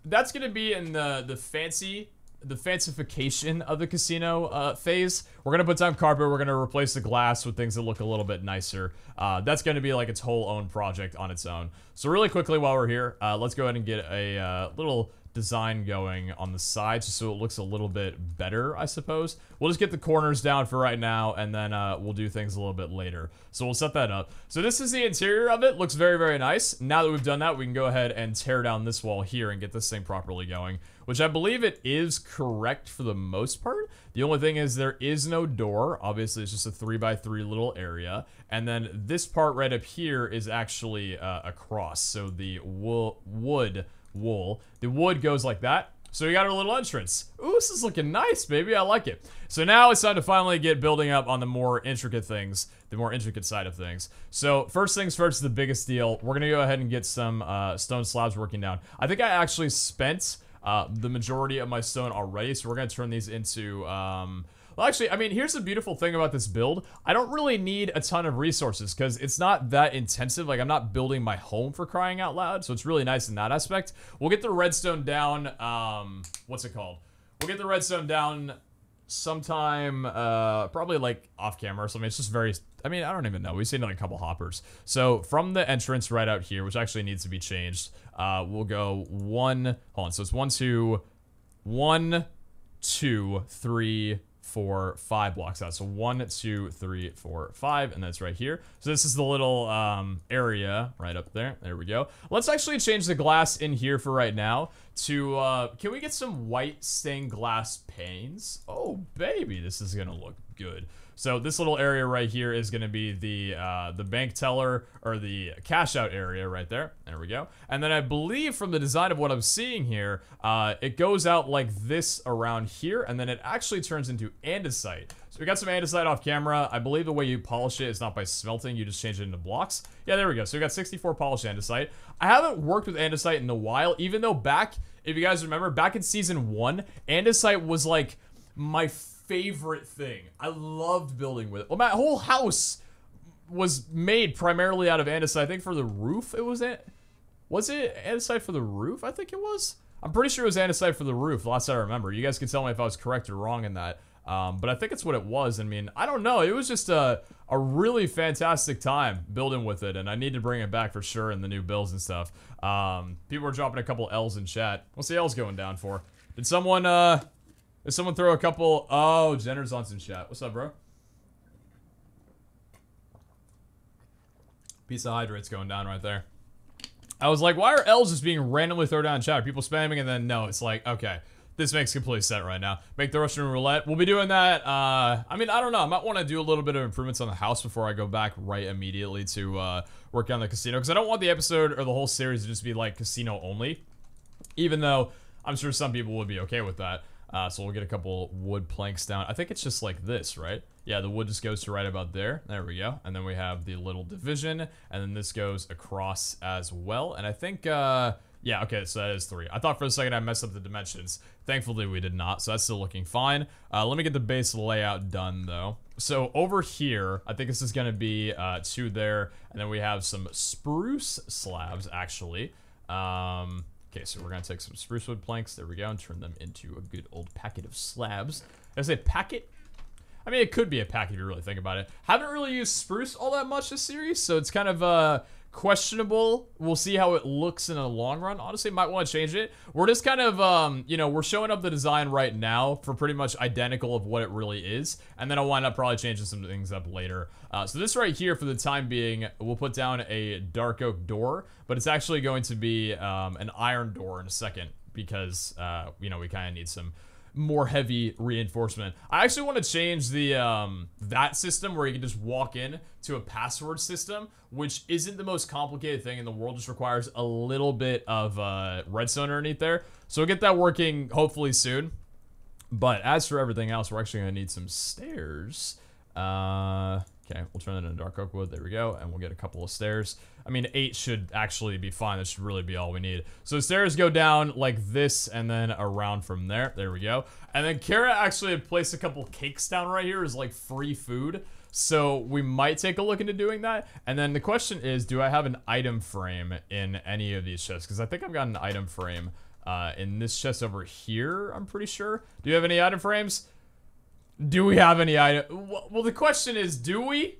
that's going to be in the, the fancy the fancification of the casino uh, phase. We're gonna put down carpet. We're gonna replace the glass with things that look a little bit nicer. Uh, that's gonna be like its whole own project on its own. So really quickly while we're here, uh, let's go ahead and get a uh, little design going on the sides just so it looks a little bit better, I suppose. We'll just get the corners down for right now, and then uh, we'll do things a little bit later. So we'll set that up. So this is the interior of it. Looks very, very nice. Now that we've done that, we can go ahead and tear down this wall here and get this thing properly going, which I believe it is correct for the most part. The only thing is there is no door. Obviously, it's just a 3 by 3 little area. And then this part right up here is actually uh, a cross. So the wo wood wool. The wood goes like that. So we got our little entrance. Ooh, this is looking nice, baby. I like it. So now it's time to finally get building up on the more intricate things, the more intricate side of things. So first things first, the biggest deal. We're gonna go ahead and get some uh, stone slabs working down. I think I actually spent uh, the majority of my stone already, so we're gonna turn these into. Um, well, actually, I mean, here's the beautiful thing about this build. I don't really need a ton of resources because it's not that intensive. Like, I'm not building my home for crying out loud, so it's really nice in that aspect. We'll get the redstone down, um, what's it called? We'll get the redstone down sometime, uh, probably like off camera or something. It's just very, I mean, I don't even know. We've seen like a couple hoppers. So from the entrance right out here, which actually needs to be changed, uh, we'll go one, hold on. So it's one, two, one, two, three, four, five blocks out. So one, two, three, four, five, and that's right here. So this is the little um, area right up there. There we go. Let's actually change the glass in here for right now to, uh, can we get some white stained glass panes? Oh, baby, this is gonna look good. So this little area right here is going to be the uh, the bank teller or the cash out area right there. There we go. And then I believe from the design of what I'm seeing here, uh, it goes out like this around here, and then it actually turns into andesite. So we got some andesite off camera. I believe the way you polish it is not by smelting, you just change it into blocks. Yeah, there we go. So we got 64 polished andesite. I haven't worked with andesite in a while, even though back, if you guys remember, back in season one, andesite was like my favorite thing. I loved building with it. Well, my whole house was made primarily out of andesite. I think for the roof it was it. Was it andesite for the roof? I think it was. I'm pretty sure it was andesite for the roof. Last I remember. You guys can tell me if I was correct or wrong in that. Um, but I think it's what it was. I mean, I don't know. It was just a, a really fantastic time building with it, and I need to bring it back for sure in the new builds and stuff. Um, people are dropping a couple L's in chat. What's the L's going down for? Did someone, uh, someone throw a couple? Oh, Generzon some chat. What's up, bro? Piece of hydrates going down right there. I was like, why are L's just being randomly thrown down in chat? Are people spamming? And then no, it's like, okay, this makes complete sense right now. Make the Russian roulette. We'll be doing that. Uh, I mean, I don't know. I might want to do a little bit of improvements on the house before I go back right immediately to uh, work on the casino because I don't want the episode or the whole series to just be like casino only. Even though I'm sure some people would be okay with that. Uh, so we'll get a couple wood planks down. I think it's just like this, right? Yeah, the wood just goes to right about there. There we go. And then we have the little division, and then this goes across as well. And I think, uh, yeah, okay, so that is three. I thought for a second I messed up the dimensions. Thankfully, we did not, so that's still looking fine. Uh, let me get the base layout done, though. So over here, I think this is going to be uh, two there, and then we have some spruce slabs, actually. Um, Okay, so we're gonna take some spruce wood planks, there we go, and turn them into a good old packet of slabs. I say packet? I mean, it could be a packet if you really think about it. Haven't really used spruce all that much this series, so it's kind of, uh, questionable. We'll see how it looks in the long run. Honestly, might want to change it. We're just kind of, um, you know, we're showing up the design right now for pretty much identical of what it really is. And then I'll wind up probably changing some things up later. Uh, so this right here, for the time being, we'll put down a dark oak door, but it's actually going to be um, an iron door in a second because, uh, you know, we kind of need some more heavy reinforcement. I actually want to change the um, that system where you can just walk in to a password system, which isn't the most complicated thing in the world. Just requires a little bit of uh, redstone underneath there. So we'll get that working hopefully soon. But as for everything else, we're actually going to need some stairs. Uh, okay, we'll turn that into dark oak wood. There we go. And we'll get a couple of stairs. I mean, eight should actually be fine. That should really be all we need. So stairs go down like this and then around from there. There we go. And then Kara actually placed a couple cakes down right here as like free food. So we might take a look into doing that. And then the question is, do I have an item frame in any of these chests? Because I think I've got an item frame uh, in this chest over here, I'm pretty sure. Do you have any item frames? Do we have any item? Well, the question is, do we?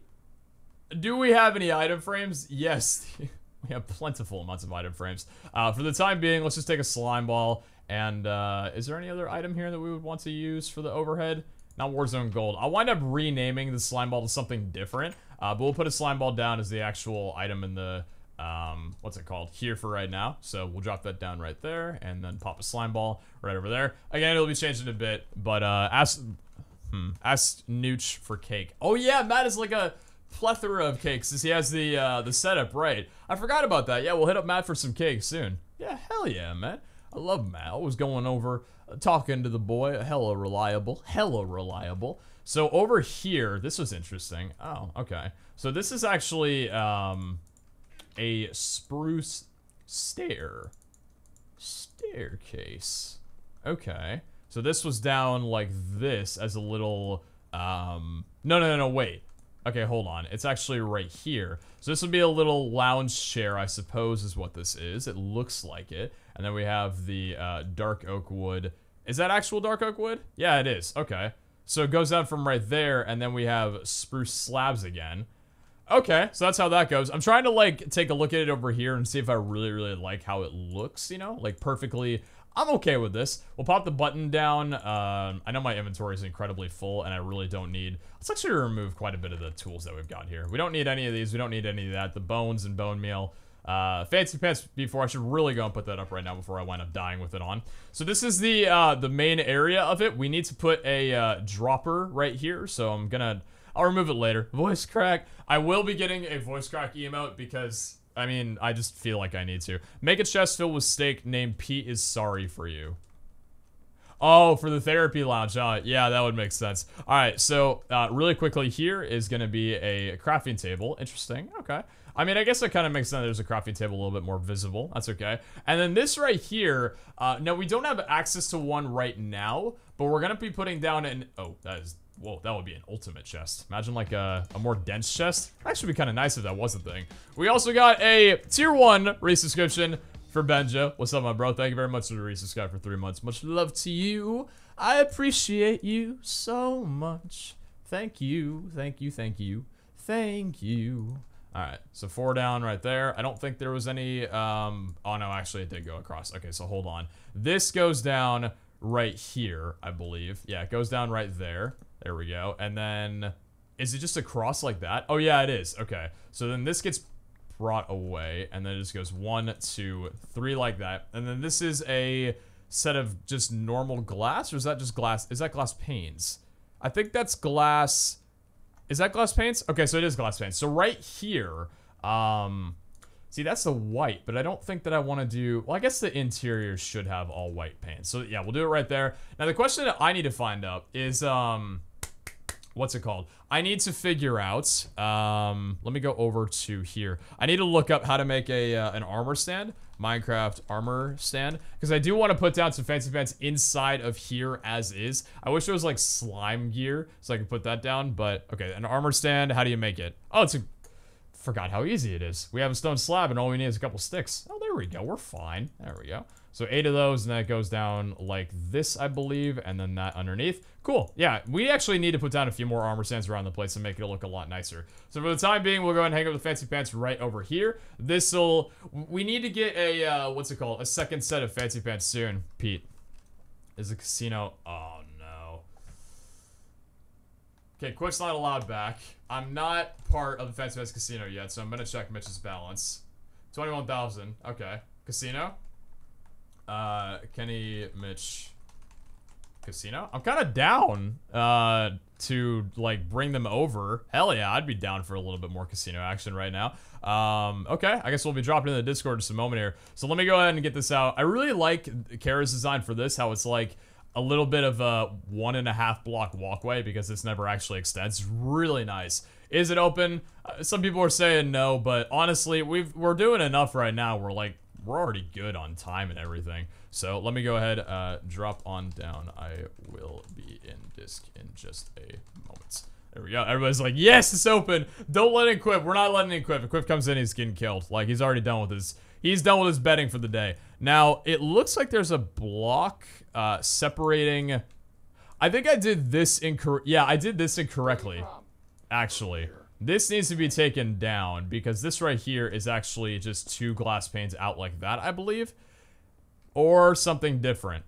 Do we have any item frames? Yes. we have plentiful amounts of item frames. Uh, for the time being, let's just take a slime ball. And uh, is there any other item here that we would want to use for the overhead? Not Warzone Gold. I'll wind up renaming the slime ball to something different. Uh, but we'll put a slime ball down as the actual item in the, um, what's it called, here for right now. So we'll drop that down right there and then pop a slime ball right over there. Again, it'll be changed in a bit, but uh, ask, hmm, ask Nooch for cake. Oh yeah, Matt is like a plethora of cakes since he has the uh, the setup right. I forgot about that. Yeah, we'll hit up Matt for some cakes soon. Yeah, hell yeah, man. I love Matt. Always going over, uh, talking to the boy. Hella reliable. Hella reliable. So over here, this was interesting. Oh, okay. So this is actually um, a spruce stair. Staircase. Okay. So this was down like this as a little, um, no, no, no, no, wait. Okay, hold on. It's actually right here. So this would be a little lounge chair, I suppose is what this is. It looks like it. And then we have the uh, dark oak wood. Is that actual dark oak wood? Yeah, it is. Okay. So it goes out from right there, and then we have spruce slabs again. Okay, so that's how that goes. I'm trying to, like, take a look at it over here and see if I really, really like how it looks, you know? Like, perfectly... I'm okay with this. We'll pop the button down. Um, I know my inventory is incredibly full, and I really don't need... Let's actually remove quite a bit of the tools that we've got here. We don't need any of these. We don't need any of that. The bones and bone meal. Uh, fancy pants before I should really go and put that up right now before I wind up dying with it on. So this is the uh, the main area of it. We need to put a uh, dropper right here. So I'm gonna I'll remove it later. Voice crack. I will be getting a voice crack emote because I mean I just feel like I need to make a chest filled with steak named Pete is sorry for you. Oh, for the therapy lounge. Uh, yeah, that would make sense. All right, so uh, really quickly here is going to be a crafting table. Interesting. Okay. I mean, I guess it kind of makes sense there's a crafting table a little bit more visible. That's okay. And then this right here, uh, now we don't have access to one right now, but we're going to be putting down an, oh, that is, whoa, that would be an ultimate chest. Imagine like a, a more dense chest. Actually be kind of nice if that was a thing. We also got a tier one resubscription for Benja. What's up, my bro? Thank you very much for the resubscribe for three months. Much love to you. I appreciate you so much. Thank you, thank you, thank you, thank you. All right, so four down right there. I don't think there was any, um, oh no, actually it did go across. Okay, so hold on. This goes down right here, I believe. Yeah, it goes down right there. There we go. And then, is it just across like that? Oh yeah, it is. Okay, so then this gets brought away, and then it just goes one, two, three like that. And then this is a set of just normal glass, or is that just glass? Is that glass panes? I think that's glass is that glass panes? Okay, so it is glass panes. So right here, um, see, that's the white, but I don't think that I want to do, well, I guess the interior should have all white paint. So yeah, we'll do it right there. Now the question that I need to find out is, um, what's it called? I need to figure out, um, let me go over to here. I need to look up how to make a, uh, an armor stand. Minecraft armor stand because I do want to put down some fancy pants inside of here as is. I wish it was like slime gear so I could put that down, but okay, an armor stand, how do you make it? Oh, it's a, forgot how easy it is. We have a stone slab and all we need is a couple sticks. Oh, there we go, we're fine. There we go. So eight of those, and then it goes down like this, I believe, and then that underneath. Cool. Yeah, we actually need to put down a few more armor stands around the place and make it look a lot nicer. So for the time being, we'll go ahead and hang up the fancy pants right over here. This'll... We need to get a, uh, what's it called? A second set of fancy pants soon, Pete. Is the casino... Oh, no. Okay, Quiff's not allowed back. I'm not part of the Fancy Pants Casino yet, so I'm gonna check Mitch's balance. 21,000. Okay. Casino? Uh, Kenny, Mitch, Casino? I'm kind of down, uh, to, like, bring them over. Hell yeah, I'd be down for a little bit more casino action right now. Um, okay, I guess we'll be dropping in the Discord in just a moment here. So let me go ahead and get this out. I really like Kara's design for this, how it's like a little bit of a one and a half block walkway because this never actually extends. Really nice. Is it open? Uh, some people are saying no, but honestly, we've, we're doing enough right now. We're like, we're already good on time and everything. So let me go ahead, uh, drop on down. I will be in disc in just a moment. There we go. Everybody's like, yes, it's open. Don't let him quit. We're not letting him quit. If Quiff comes in, he's getting killed. Like, he's already done with his... He's done with his betting for the day. Now, it looks like there's a block uh, separating... I think I did this incorrect. Yeah, I did this incorrectly, actually. This needs to be taken down because this right here is actually just two glass panes out like that, I believe. Or something different.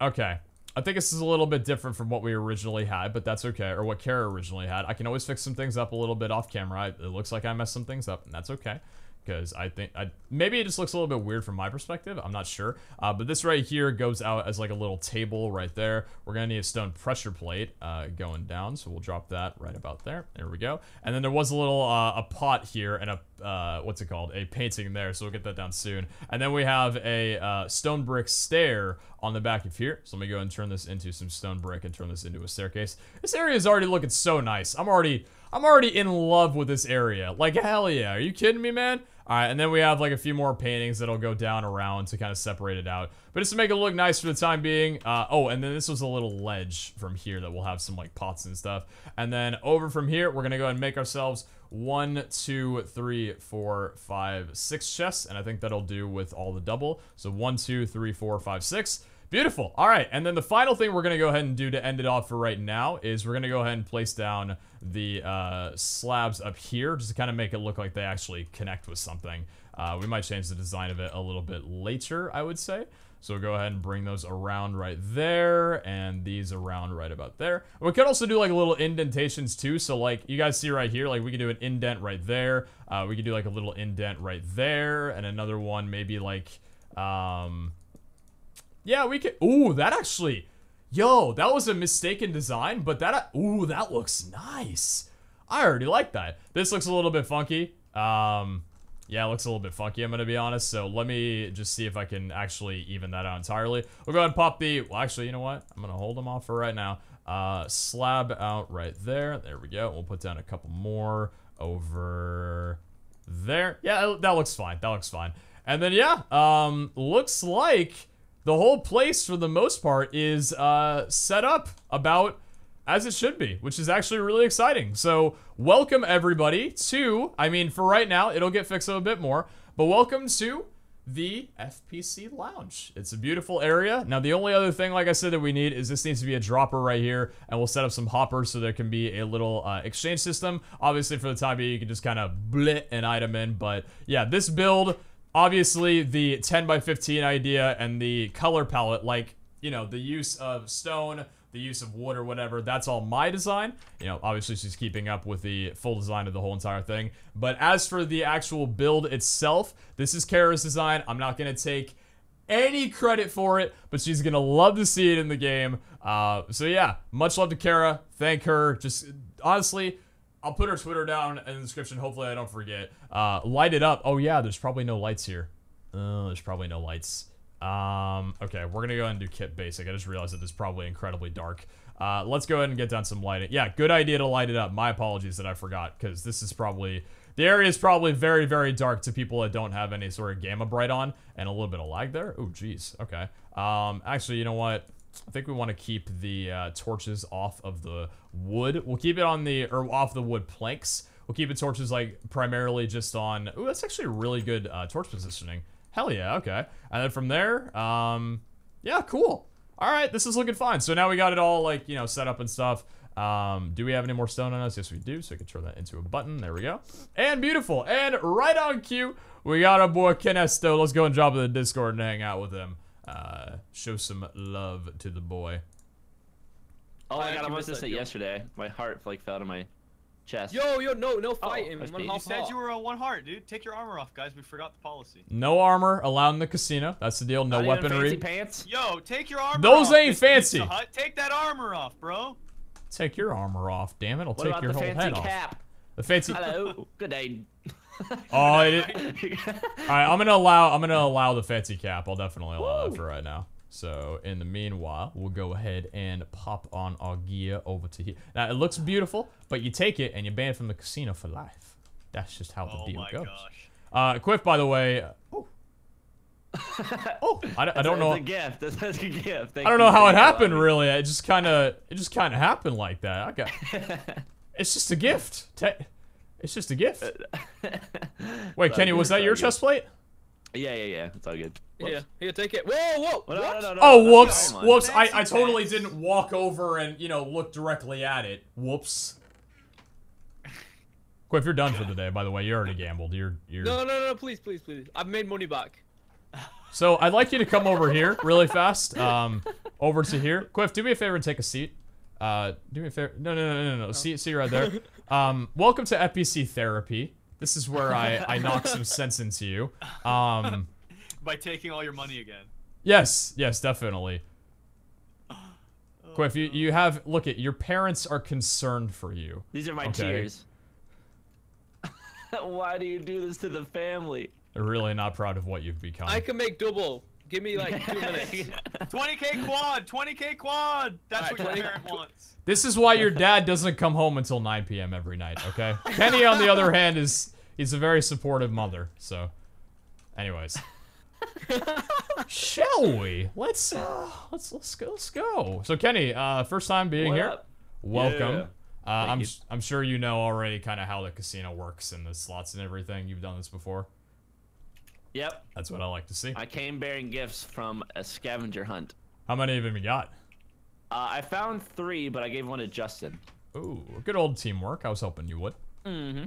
Okay. I think this is a little bit different from what we originally had, but that's okay. Or what Kara originally had. I can always fix some things up a little bit off camera. It looks like I messed some things up, and that's okay. Because I think, I maybe it just looks a little bit weird from my perspective. I'm not sure. Uh, but this right here goes out as like a little table right there. We're going to need a stone pressure plate uh, going down. So we'll drop that right about there. There we go. And then there was a little, uh, a pot here and a uh, what's it called? A painting there, so we'll get that down soon. And then we have a uh, stone brick stair on the back of here. So let me go and turn this into some stone brick and turn this into a staircase. This area is already looking so nice. I'm already, I'm already in love with this area. Like hell yeah, are you kidding me, man? All right, and then we have like a few more paintings that'll go down around to kind of separate it out. But just to make it look nice for the time being. Uh, oh, and then this was a little ledge from here that we'll have some like pots and stuff. And then over from here, we're gonna go and make ourselves one, two, three, four, five, six chests, and I think that'll do with all the double. So one, two, three, four, five, six. Beautiful. All right, and then the final thing we're going to go ahead and do to end it off for right now is we're going to go ahead and place down the uh, slabs up here just to kind of make it look like they actually connect with something. Uh, we might change the design of it a little bit later, I would say. So we'll go ahead and bring those around right there, and these around right about there. We could also do like little indentations too, so like you guys see right here, like we could do an indent right there. Uh, we could do like a little indent right there, and another one maybe like, um, yeah, we could, ooh, that actually, yo, that was a mistaken design, but that, ooh, that looks nice. I already like that. This looks a little bit funky. Um, yeah, it looks a little bit funky, I'm going to be honest. So let me just see if I can actually even that out entirely. We'll go ahead and pop the... Well, actually, you know what? I'm going to hold them off for right now. Uh, slab out right there. There we go. We'll put down a couple more over there. Yeah, that looks fine. That looks fine. And then, yeah, um, looks like the whole place, for the most part, is uh, set up about as it should be, which is actually really exciting. So, welcome everybody to, I mean, for right now, it'll get fixed up a bit more, but welcome to the FPC Lounge. It's a beautiful area. Now, the only other thing, like I said, that we need is this needs to be a dropper right here, and we'll set up some hoppers so there can be a little uh, exchange system. Obviously, for the time being, you can just kind of blit an item in, but yeah, this build, obviously, the 10 by 15 idea and the color palette, like, you know, the use of stone, the use of wood or whatever, that's all my design. You know, obviously she's keeping up with the full design of the whole entire thing. But as for the actual build itself, this is Kara's design. I'm not going to take any credit for it, but she's going to love to see it in the game. Uh, so yeah, much love to Kara. Thank her. Just, honestly, I'll put her Twitter down in the description. Hopefully I don't forget. Uh, light it up. Oh yeah, there's probably no lights here. Oh, there's probably no lights. Um, okay, we're gonna go ahead and do kit basic. I just realized that is probably incredibly dark. Uh, let's go ahead and get down some lighting. Yeah, good idea to light it up. My apologies that I forgot, because this is probably... The area is probably very, very dark to people that don't have any sort of gamma bright on, and a little bit of lag there. Oh, jeez. Okay. Um, actually, you know what? I think we want to keep the uh, torches off of the wood. We'll keep it on the, or off the wood planks. We'll keep the torches, like, primarily just on... Ooh, that's actually really good uh, torch positioning. Hell yeah, okay. And then from there, um, yeah, cool. All right, this is looking fine. So now we got it all, like, you know, set up and stuff. Um, do we have any more stone on us? Yes, we do. So we can turn that into a button. There we go. And beautiful. And right on cue, we got our boy Kenesto. Let's go and drop in the Discord and hang out with him. Uh, show some love to the boy.
Oh,
my
I got I
missed
missed
that,
it
yo.
yesterday. My heart like fell to my chest.
Yo, yo, no, no fighting.
that's
One
me.
You
half
said
heart.
you were a one heart, dude. Take your armor off, guys. We forgot the policy.
No armor allowed in the casino. That's the deal. No
Not
weaponry.
Fancy pants.
Yo, take your armor
Those
off.
ain't fancy.
Take that armor off, bro.
Take your armor off, damn it. I'll
What
take your whole
fancy
head off.
cap?
The fancy.
Hello. Good day.
Oh, it, All right, I'm gonna allow. I'm gonna allow the fancy cap. I'll definitely allow that for right now. So in the meanwhile, we'll go ahead and pop on our gear over to here. Now it looks beautiful, but you take it and you're banned from the casino for life. That's just how
Oh
the deal
my
goes.
gosh.
Uh, Quiff, by the way. Oh, oh I, don't- I don't know.
It's a gift. That's a gift. Thank
I don't know how it happened. Really, it just kind of. It just kind of happened like that. I got. It's just a gift. Ta- It's just a gift. Wait, Kenny, was that your chest plate?
Yeah, yeah, yeah. It's all good.
Yeah, here, take it. Whoa, whoa,
Well, no,
what?
no, no, no,
Oh,
that's
whoops,
fine,
whoops! I, I totally
pants.
didn't walk over and you know look directly at it. Whoops. Quiff, if you're done for the day, by the way, you already gambled. You're you're.
No, no, no, please, please, please. I've made money back.
So I'd like you to come over here really fast. Um, over to here. Quiff, do me a favor and take a seat. Uh, do me a favor. No, no, no, no, no. no. See, see right there. Um, welcome to FPC therapy. This is where I I knock some sense into you. Um,
By taking all your money again.
yes, yes, definitely. Quiff, you you have look at your parents are concerned for you.
These are my
Okay.
tears. Why do you do this to the family?
They're really not proud of what you've become.
I can make double. Give me like two minutes.
20k quad, 20k quad. That's
Alright,
what your parent wants.
This is why your dad doesn't come home until 9 p.m. every night, okay? Kenny, on the other hand, is he's a very supportive mother. So, anyways, shall we? Let's uh, let's let's go. Let's go. So, Kenny, uh, first time being
What
here.
up?
Welcome.
Yeah.
Uh, I'm
you.
s- I'm sure you know already kind of how the casino works and the slots and everything. You've done this before.
Yep.
That's what I like to see.
I came bearing gifts from a scavenger hunt.
How many of them you got?
Uh, I found three, but I gave one to Justin.
Ooh, good old teamwork. I was hoping you would.
Mm-hmm.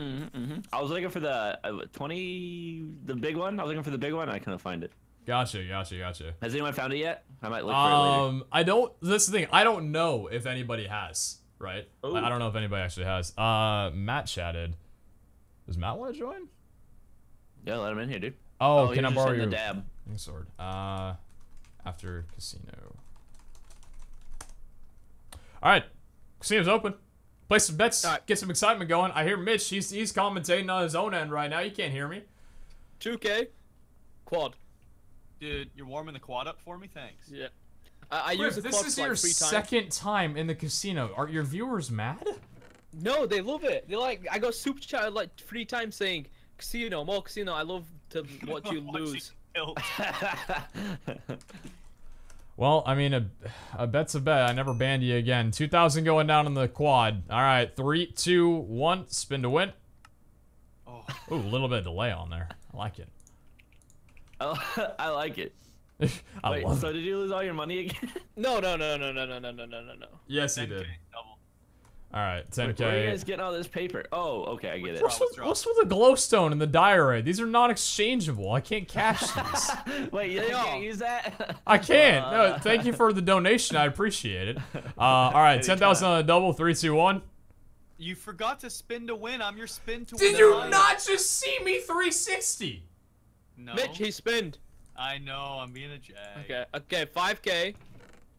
Mm-hmm, mm-hmm. I was looking for the uh, 20, the big one. I was looking for the big one. I couldn't find it.
Gotcha, gotcha, gotcha.
Has anyone found it yet? I might look for it later.
Um, I don't. This is the thing. I don't know if anybody has. Right.
Ooh.
I I don't know if anybody actually has. Uh, Matt chatted. Does Matt want to join?
Yeah, let him in here, dude.
Oh,
he
can I borrow
in
your
dab?
sword? Uh, after casino. All right, casino's open. Play some bets.
All right.
Get some excitement going. I hear Mitch. He's he's commentating on his own end right now. You can't hear me.
2K, quad.
Dude, you're warming the quad up for me? Thanks.
Yeah. I, I use
Griff,
the
this is
like
your
three times.
second time in the casino. Are your viewers mad?
No, they love it. They like. I got super chat like three times saying casino, more casino. I love to watch you lose.
Well, I mean, a, a bet's a bet. I never banned you again. 2,000 going down in the quad. All right, three, two, one. Spin to win.
Oh,
Ooh, a little bit of delay on there. I like it.
Oh, I like it.
I
Wait,
love
so
it.
did you lose all your money again?
No, no, no, no, no, no, no, no, no, no, no.
Yes, you did.
double.
All right,
Where are you
10k.
guys getting all this paper? Oh, okay, I get it.
What's with, what's with the glowstone and the diorite? These are not exchangeable. I can't cash these.
Wait, you can't use that?
I can't. No,
Uh,
thank you for the donation. I appreciate it. Uh, all right, 10,000 on a double. Three, two, one.
You forgot to spin to win. I'm your spin to
Did
win.
Did
you
not just see me 360?
No.
Mitch, he spinned.
I know. I'm being a jag.
Okay, okay, 5K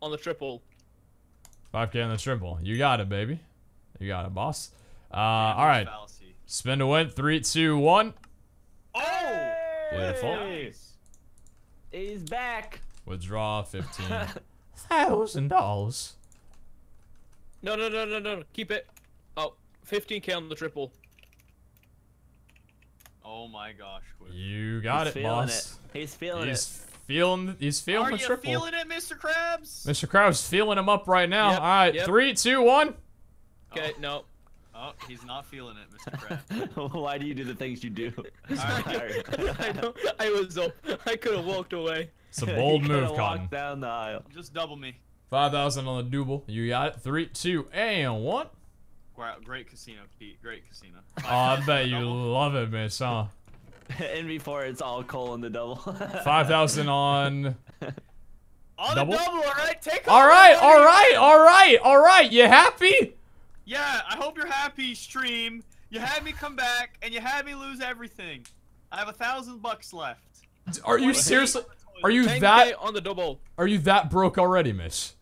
on the triple.
5k on the triple. You got it, baby. You got it, boss. Uh,
Gambler's
all right.
Fallacy.
Spin to win. Three, two, one.
Oh!
Beautiful.
Nice.
He's back.
Withdraw fifteen thousand dollars.
No, no, no, no, no. Keep it. Oh, 15K on the triple.
Oh my gosh. Quick.
You got
He's
it, boss.
it. He's feeling it.
He's
it.
feeling. He's feeling
Are
the
you feeling it, Mr. Krabs?
Mr. Krabs feeling him up right now.
Yep,
All right,
yep.
three, two, one.
Okay, oh. no.
Oh, he's not feeling it, Mr. Krabs.
Why do you do the things you do?
I know. I was up. I could have walked away.
It's a bold
You
move,
could've
Cotton.
walked down the aisle.
Just double me.
Five thousand on the double. You got it. Three, two, and one.
Great, great casino, Pete. Great casino.
Oh, I bet you love it, miss, huh?
and before it's all coal in the double.
Five thousand on.
On
Double?
the double, all right? Take
All
my
right,
money.
all right, all right, all right. You happy?
Yeah, I hope you're happy, stream. You had me come back, and you had me lose everything. I have a thousand bucks left.
Are you seriously? Are you that?
on the double.
Are you that broke already, miss?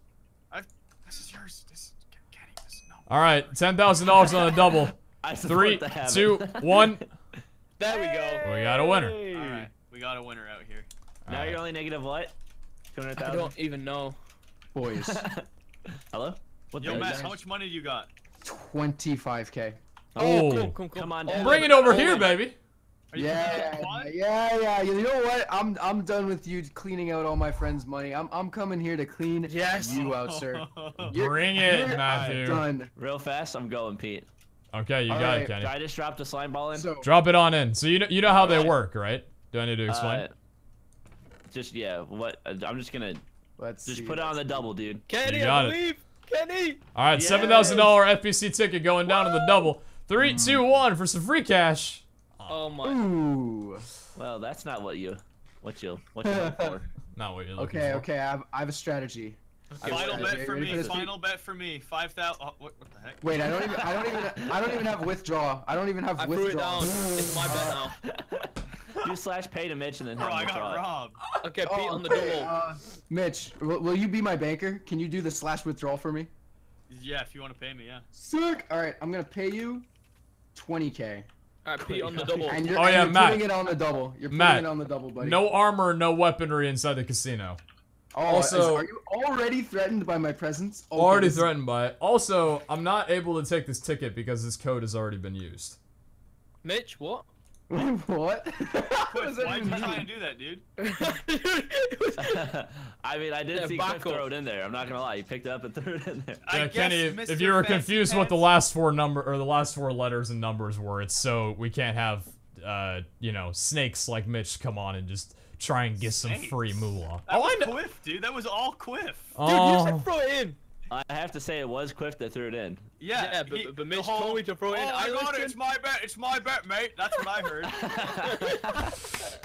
I, this is yours. This is Kenny. This no.
All right, ten thousand dollars on a double.
I
Three,
the
two, one.
There we go.
We got a winner.
All right, we got a winner out here.
Now
Alright.
you're only negative what? Two hundred
I don't even know.
Boys,
Hello. What
Yo. Matt, how much money do you got?
25k.
Oh,
come, come, come.
Come on,
Oh,
Dad.
bring it over here,
oh,
baby.
Yeah, yeah, yeah. You know what? I'm I'm done with you cleaning out all my friends' money. I'm I'm coming here to clean
Yes.
you out, sir. You're-
Bring it,
you're
Matthew.
Done.
Real fast, I'm going, Pete.
Okay, you
All
got it. Kenny.
Did I just drop the slime ball in?
So
Drop it on in. So you know you know how they
Alright.
work, right? Do I need to explain?
Uh, just yeah. What? uh, I'm just gonna
let's
just
see,
put it on
let's
the double, dude.
Kenny,
You got
I
it.
Believe. Kenny.
All right,
Yes.
seven thousand dollar FPC ticket going down to the double. Three, mm. two, one for some free cash.
Oh my.
Ooh.
Well, that's not what you, what you, what you look for.
Not what you're looking
Okay,
for.
okay. okay, I have, I have a strategy. I have a
Final
strategy.
bet for me.
this?
Final bet for me. Five thousand. Oh, uh, what, what the heck?
Wait, I don't even. I don't even. I don't even have withdraw. I don't even have
I threw it
withdraw.
down. It's my bet now.
Do slash pay to Mitch and then
Bro,
have
I got
withdraw
robbed.
Okay, Pete
Oh,
on the
okay,
double.
uh, Mitch, will, will you be my banker? Can you do the slash withdrawal for me?
Yeah, if you want to pay me, yeah.
Sick. All right, I'm gonna pay you 20k.
Alright, Pete on the double.
And you're,
Oh,
and
yeah,
you're
Matt.
putting it on the double. You're putting
Matt,
it on the double, buddy.
No armor, no weaponry inside the casino.
Oh,
also-
also, are you already threatened by my presence? Okay,
Already
this
threatened by it. Also, I'm not able to take this ticket because this code has already been used.
Mitch, what?
what? what does
Quit. Why'd
even
you try
mean?
and do that, dude?
I mean, I did
Yeah,
see
back Quiff
throw it in there. I'm not gonna lie. He picked it up and threw it in there.
I
Yeah,
guess
Kenny, if,
Mr.
if you were
Fancy
confused what the last four number or the last four letters and numbers were, it's so we can't have uh, you know, snakes like Mitch come on and just try and get some free moolah.
That
Oh,
was
I know.
Quiff, dude. That was all Quiff.
Dude, you
Oh,
said throw it in.
I have to say it was Quiff that threw it in.
Yeah,
Yeah, but-
he-
but Mitch
whole,
told me to throw
oh,
in.
I
I
got it. It's my bet. It's my bet, mate. That's what I heard.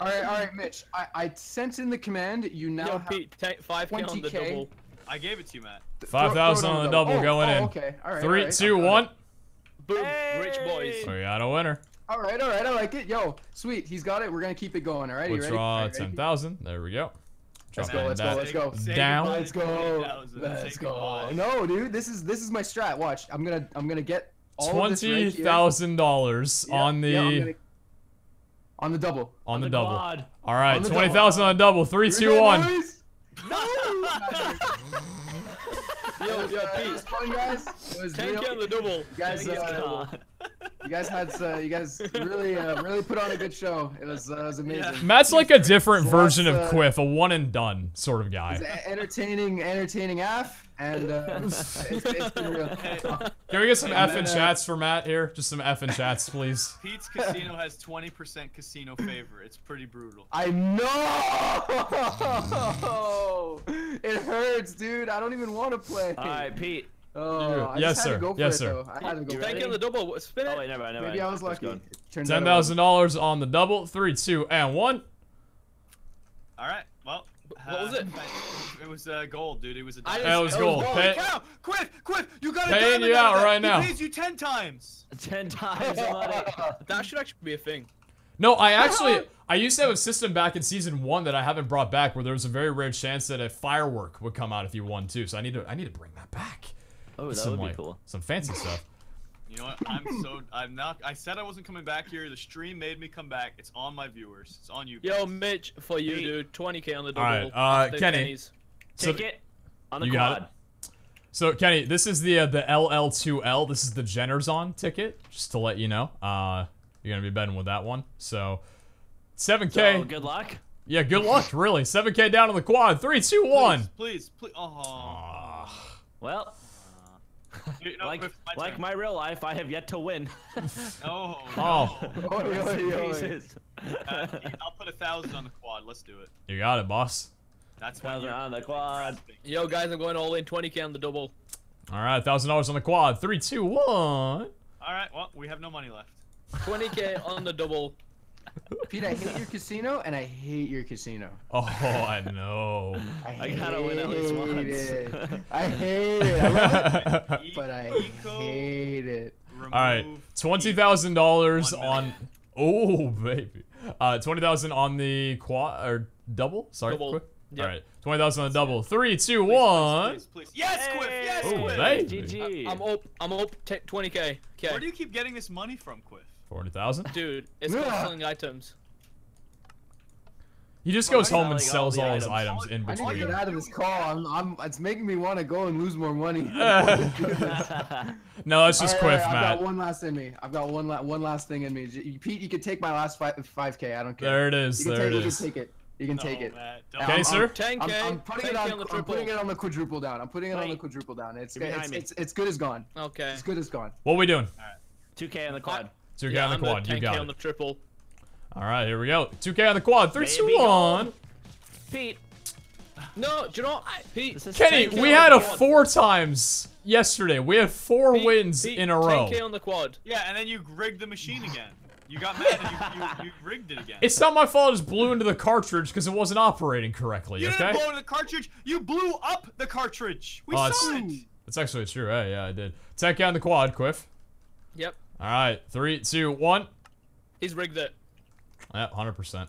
All right, all right, Mitch. I, I sent in the command. You now
Yo,
have
Pete, take 5k on the
20K.
double.
I gave it to you, Matt.
Five thousand on the double
Oh,
going
oh,
in.
Okay, all right.
Three,
all right,
two,
I got
one.
it.
Boom, rich boys.
We got a winner.
All right, all right, I like it. Yo, sweet, he's got it. We're gonna keep it going. All right, you ready?
Withdraw
All right, ready?
ten thousand. There we go.
Let's go, let's go, let's go.
Down.
Let's go. Let's go. No, dude, this is this is my strat. Watch, I'm gonna I'm gonna get all of this right
dollars on the
yeah, gonna- on the double.
on the double.
quad.
All right,
on the
twenty
double.
thousand on the double. Three,
Here we
two,
go,
one.
boys.
Yo, yo, Pete.
fun, guys. It was
10k on the double.
You guys,
He's
uh,
gone.
You guys had uh, you guys really uh, really put on a good show. It was uh, it was amazing.
Matt's like a different
So
version of
uh,
Quiff, a one and done sort of
It's
guy.
a- entertaining, entertaining af, and uh, it's, it's been real.
Can we get some
And
F in
then, uh,
chats for Matt here? Just some F in chats, please.
Pete's Casino has 20% casino favor. It's pretty brutal.
I know. It hurts, dude. I don't even want to play.
All right, Pete.
Oh, I
Yes,
just had
sir.
to go for
Yes,
it,
sir.
though. I had to go
You
for
ready?
10k on the double. Spin
Oh
it.
wait, never mind, never
Maybe I was lucky.
go.
Turns out I
Ten
wasn't.
thousand dollars on the double. Three, two, and one.
All right. Well.
What was
uh,
it?
It was uh, gold, dude. It was a. diamond.
That was
Oh,
gold.
oh,
Pay-
Cow! Quick, quick! You got a
Paying
diamond
you
out
out
that.
right now.
He pays you ten times.
Ten times.
That should actually be a thing.
No, I actually I used to have a system back in season one that I haven't brought back, where there was a very rare chance that a firework would come out if you won too. So I need to I need to bring that back.
Oh, that
some
would be
like
cool.
some fancy stuff.
You know what? I'm so I'm not. I said I wasn't coming back here. The stream made me come back. It's on my viewers. It's on you.
Yo. Mitch, for you,
Pete.
dude. 20k on the double.
All right, uh, Kenny.
pennies.
So,
Ticket on the
You got
quad.
so Kenny, this is the uh, the LL2L. This is the Generzon ticket. Just to let you know, uh, you're gonna be betting with that one. So. 7k.
So good luck.
yeah, good luck, really. 7k down on the quad. Three, two, one.
Please, please, please. Oh.
Ah.
Well,
You know,
like
my
like my real life, I have yet to win.
Oh.
Oh,
Oi, oi, oi.
Jesus.
Uh, I'll put a thousand on the quad. Let's do it.
you got it, boss.
That's
Thousand on the quad.
Yo, guys, I'm going all in. 20k on the double.
All right, thousand dollars on the quad. Three, two, one.
All right. Well, we have no money left.
20k on the double.
Pete, I hate your casino, and I hate your casino.
Oh, I know.
I,
I gotta win at least
hate
once.
it. I hate it. I love it, but I hate it.
remove
All right, twenty thousand dollars on. Oh baby, uh, twenty thousand on the quad or double. Sorry,
Double.
quick.
Yep.
All right, twenty thousand on the double. Three, two,
Please,
one.
Please, please, please. Yes, Quiff. Yes,
Oh,
Quiff.
baby.
GG.
I'm up. I'm up. 20k.
Where do you keep getting this money from, Quiff?
Forty thousand.
Dude, it's called
Yeah.
selling items.
He just
oh,
goes
I
home and
like, all
sells all his
items.
items in between.
I need to get out of this call. I'm, I'm, it's making me want to go and lose more money.
no, that's just
All
quiff,
right, I've got one last in me. I've got one, la- one last thing in me. Pete, you can take my last five, 5k. I don't care.
There it is.
You can
There
take,
it
you can take it. You can take it.
Matt.
Okay,
I'm-
sir.
10k.
I'm, I'm putting it
10K
on.
on the
I'm putting it on the quadruple down. I'm putting it on the quadruple down. It's
You're behind
it's, it's it's good as gone.
Okay.
It's good as gone.
What are we doing?
2K on the quad.
2K
Yeah,
on the
I'm
quad. You
10K
got
on the triple.
All right, here we go. 2K on the quad. Three, two,
Baby
one.
Pete.
No, do you know what? Pete.
Kenny, we had a
quad.
four times yesterday. We had four
Pete,
wins
Pete,
in a row.
10k on the quad.
Yeah, and then you rigged the machine again. You got mad and you, you, you rigged it again.
It's not my fault. I just blew into the cartridge because it wasn't operating correctly.
you
Okay.
didn't blow into the cartridge. You blew up the cartridge. We
Oh,
saw
it's-
it.
That's actually true. Yeah, yeah, I did. 10K on the quad, Quiff.
Yep.
All right, three, two, one.
He's rigged it.
Yeah, 100%.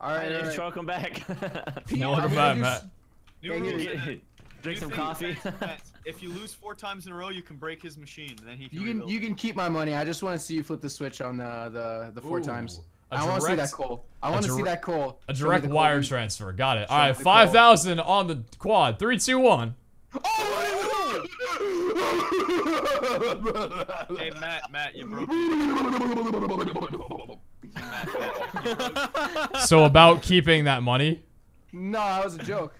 All
I
right.
need
all
to welcome back.
No,
I'm
welcome
gonna
back,
do
Matt.
New
Yeah,
rules.
you-
and then
Drink some coffee.
Matt, Matt, if you lose four times in a row, you can break his machine, and then he can.
You can
rebuild
you can keep my money. I just want to see you flip the switch on the the, the four
Ooh,
times. I want to see that
direct-
coal. I want to see that coal.
A direct
the coal.
wire transfer. Got it. All
Show me
right,
the call.
5,000 on the quad. Three, two, one.
Oh!
Hey Matt, Matt, you broke. Matt, Matt,
So about keeping that money.
no, that was a joke.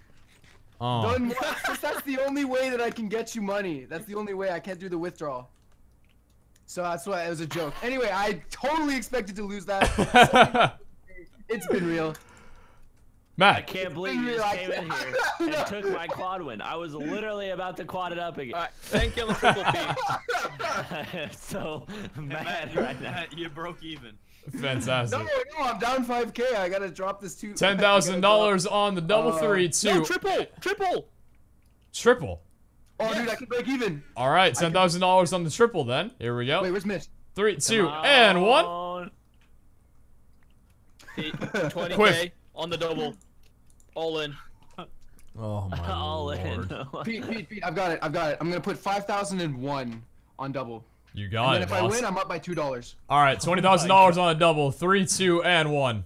Oh.
Done. That's- That's the only way that I can get you money. That's the only way I can't do the withdrawal. So that's why it was a joke. Anyway, I totally expected to lose that. It's been real.
I can't believe you just came in here and took my quad win. I was literally about to quad it up again.
Alright, 10k on the triple Pete.
so
Matt,
mad
you,
right now.
Matt, you broke even.
fantastic.
No, no, I'm down 5k. I gotta drop this two.
Ten thousand dollars on the double
Uh,
three,
No, triple! Triple!
triple.
Oh, dude, I can break even.
All right, ten thousand dollars on the triple. Then here we go.
Wait,
go.
where's Mitch?
Three, two,
Come
and one.
on.
20k
Quiff.
on the double. All in.
Oh my
All in.
Pete, Pete, Pete, I've got it. I've got it. I'm gonna put 5,001 on double.
You got
then
it, And
if I win, I'm up by two dollars.
All right, twenty thousand dollars on a double. Three, two, and one.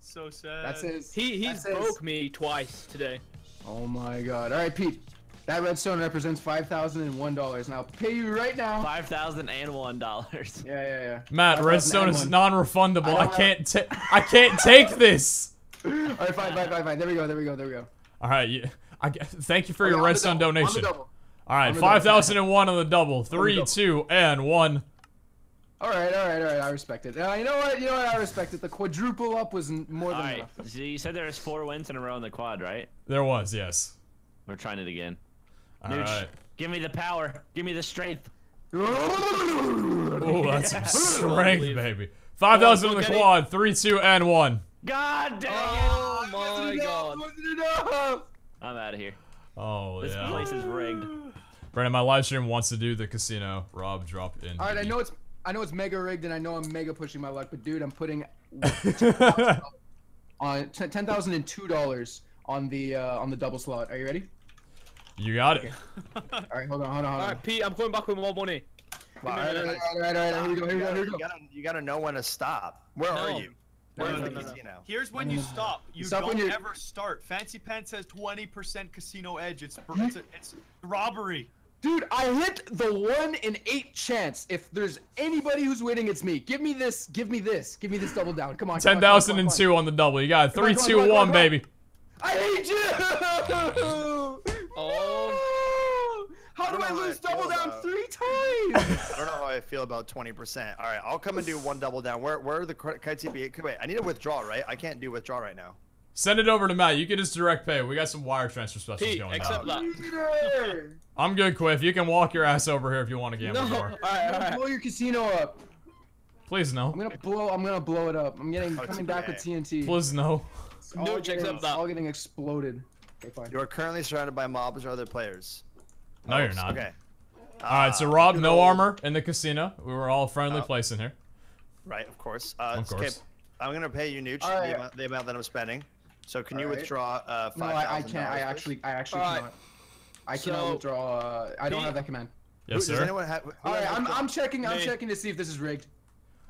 So sad.
That's it.
He he's
That says-
broke me twice today.
Oh my god. All right, Pete. That redstone represents five thousand and one dollars, Now pay you right now.
Five thousand and one dollars.
Yeah, yeah, yeah.
Matt,
5,000
redstone is non-refundable.
I
I can't. ta- I can't take this.
All right, fine, fine, fine, fine. There we go. There we go. There we go.
All right, you, I, g- thank you for
Okay,
your
on
redstone
on
donation.
double.
All right,
on the double.
five thousand and one on the double. Three,
double.
two, and one.
All right, all right, all right. I respect it. Uh, you know what? You know what? I respect it. The quadruple up was more than
right.
enough.
So you said there was four wins in a row in the quad, right?
There was yes.
We're trying it again.
All
Nooch,
right.
give me the power. Give me the strength.
Oh, that's some strength, baby. Five thousand on the quad. Three, two, and one.
God dang
Oh my god.
it! I'm out of here.
Oh
This
yeah.
This place is rigged.
Brandon, my live stream wants to do the casino. Rob, drop in.
All right, I know it's I know it's mega rigged, and I know I'm mega pushing my luck, but dude, I'm putting on ten thousand and two dollars on the uh, on the double slot. Are you ready?
you got it.
All right, hold on, hold on, hold on.
Alright, Pete, I'm coming back with more money.
All right, all right, all right, all right, all right, Here we go, here we go, here we
You
go.
gotta, you gotta know when to stop. Where
No.
are you? Where
No, no,
the
no, no.
casino?
Here's when you stop. You
Stop
don't
you're-
ever start. Fancy Pants says 20% casino edge. It's it's, a, it's robbery.
Dude, I hit the one in eight chance. If there's anybody who's winning, it's me. Give me this. Give me this. Give me this double down. Come on. come
Ten
on, come on,
thousand
come
and two on the double. You got it.
Come on,
Three,
come on,
two,
come on,
one,
on,
baby.
I hate you.
Oh.
How do
I
I
don't know how
lose
I feel
double down
about-
three times?
I don't know how I feel about 20%. All right, I'll come and do one double down. Where where are the cr- kites be? Wait, I need to withdraw, right? I can't do withdraw right now.
Send it over to Matt. You can just direct pay. We got some wire transfer specials
Pete,
going
accept
on.
that.
I'm good, Quiff. You can walk your ass over here if you want to gamble
No.
more.
Alright,
I'm gonna
alright.
blow your casino up.
Please no.
I'm gonna blow. I'm gonna blow it up. I'm getting
Oh,
coming back with
okay.
TNT.
Please no.
It's all
No,
getting-
accept that.
All getting exploded. Okay, fine.
You are currently surrounded by mobs or other players.
No, you're not.
Okay.
All right, so
Uh,
Rob, no
old-
armor in the casino. We were all friendly
Oh.
place in here.
Right, of course. Uh,
Of
okay,
course.
I'm gonna pay you, Nooch,
All right.
the, amount, the amount that I'm spending. So can you
All right.
withdraw uh,
No,
five
I, I can't. I actually, I actually
Alright.
cannot. I cannot
So-
withdraw. Uh, I don't
Pete-
have that command.
Yes,
Does
sir.
anyone have?
All right, I'm, I'm checking. I'm
Me.
checking to see if this is rigged.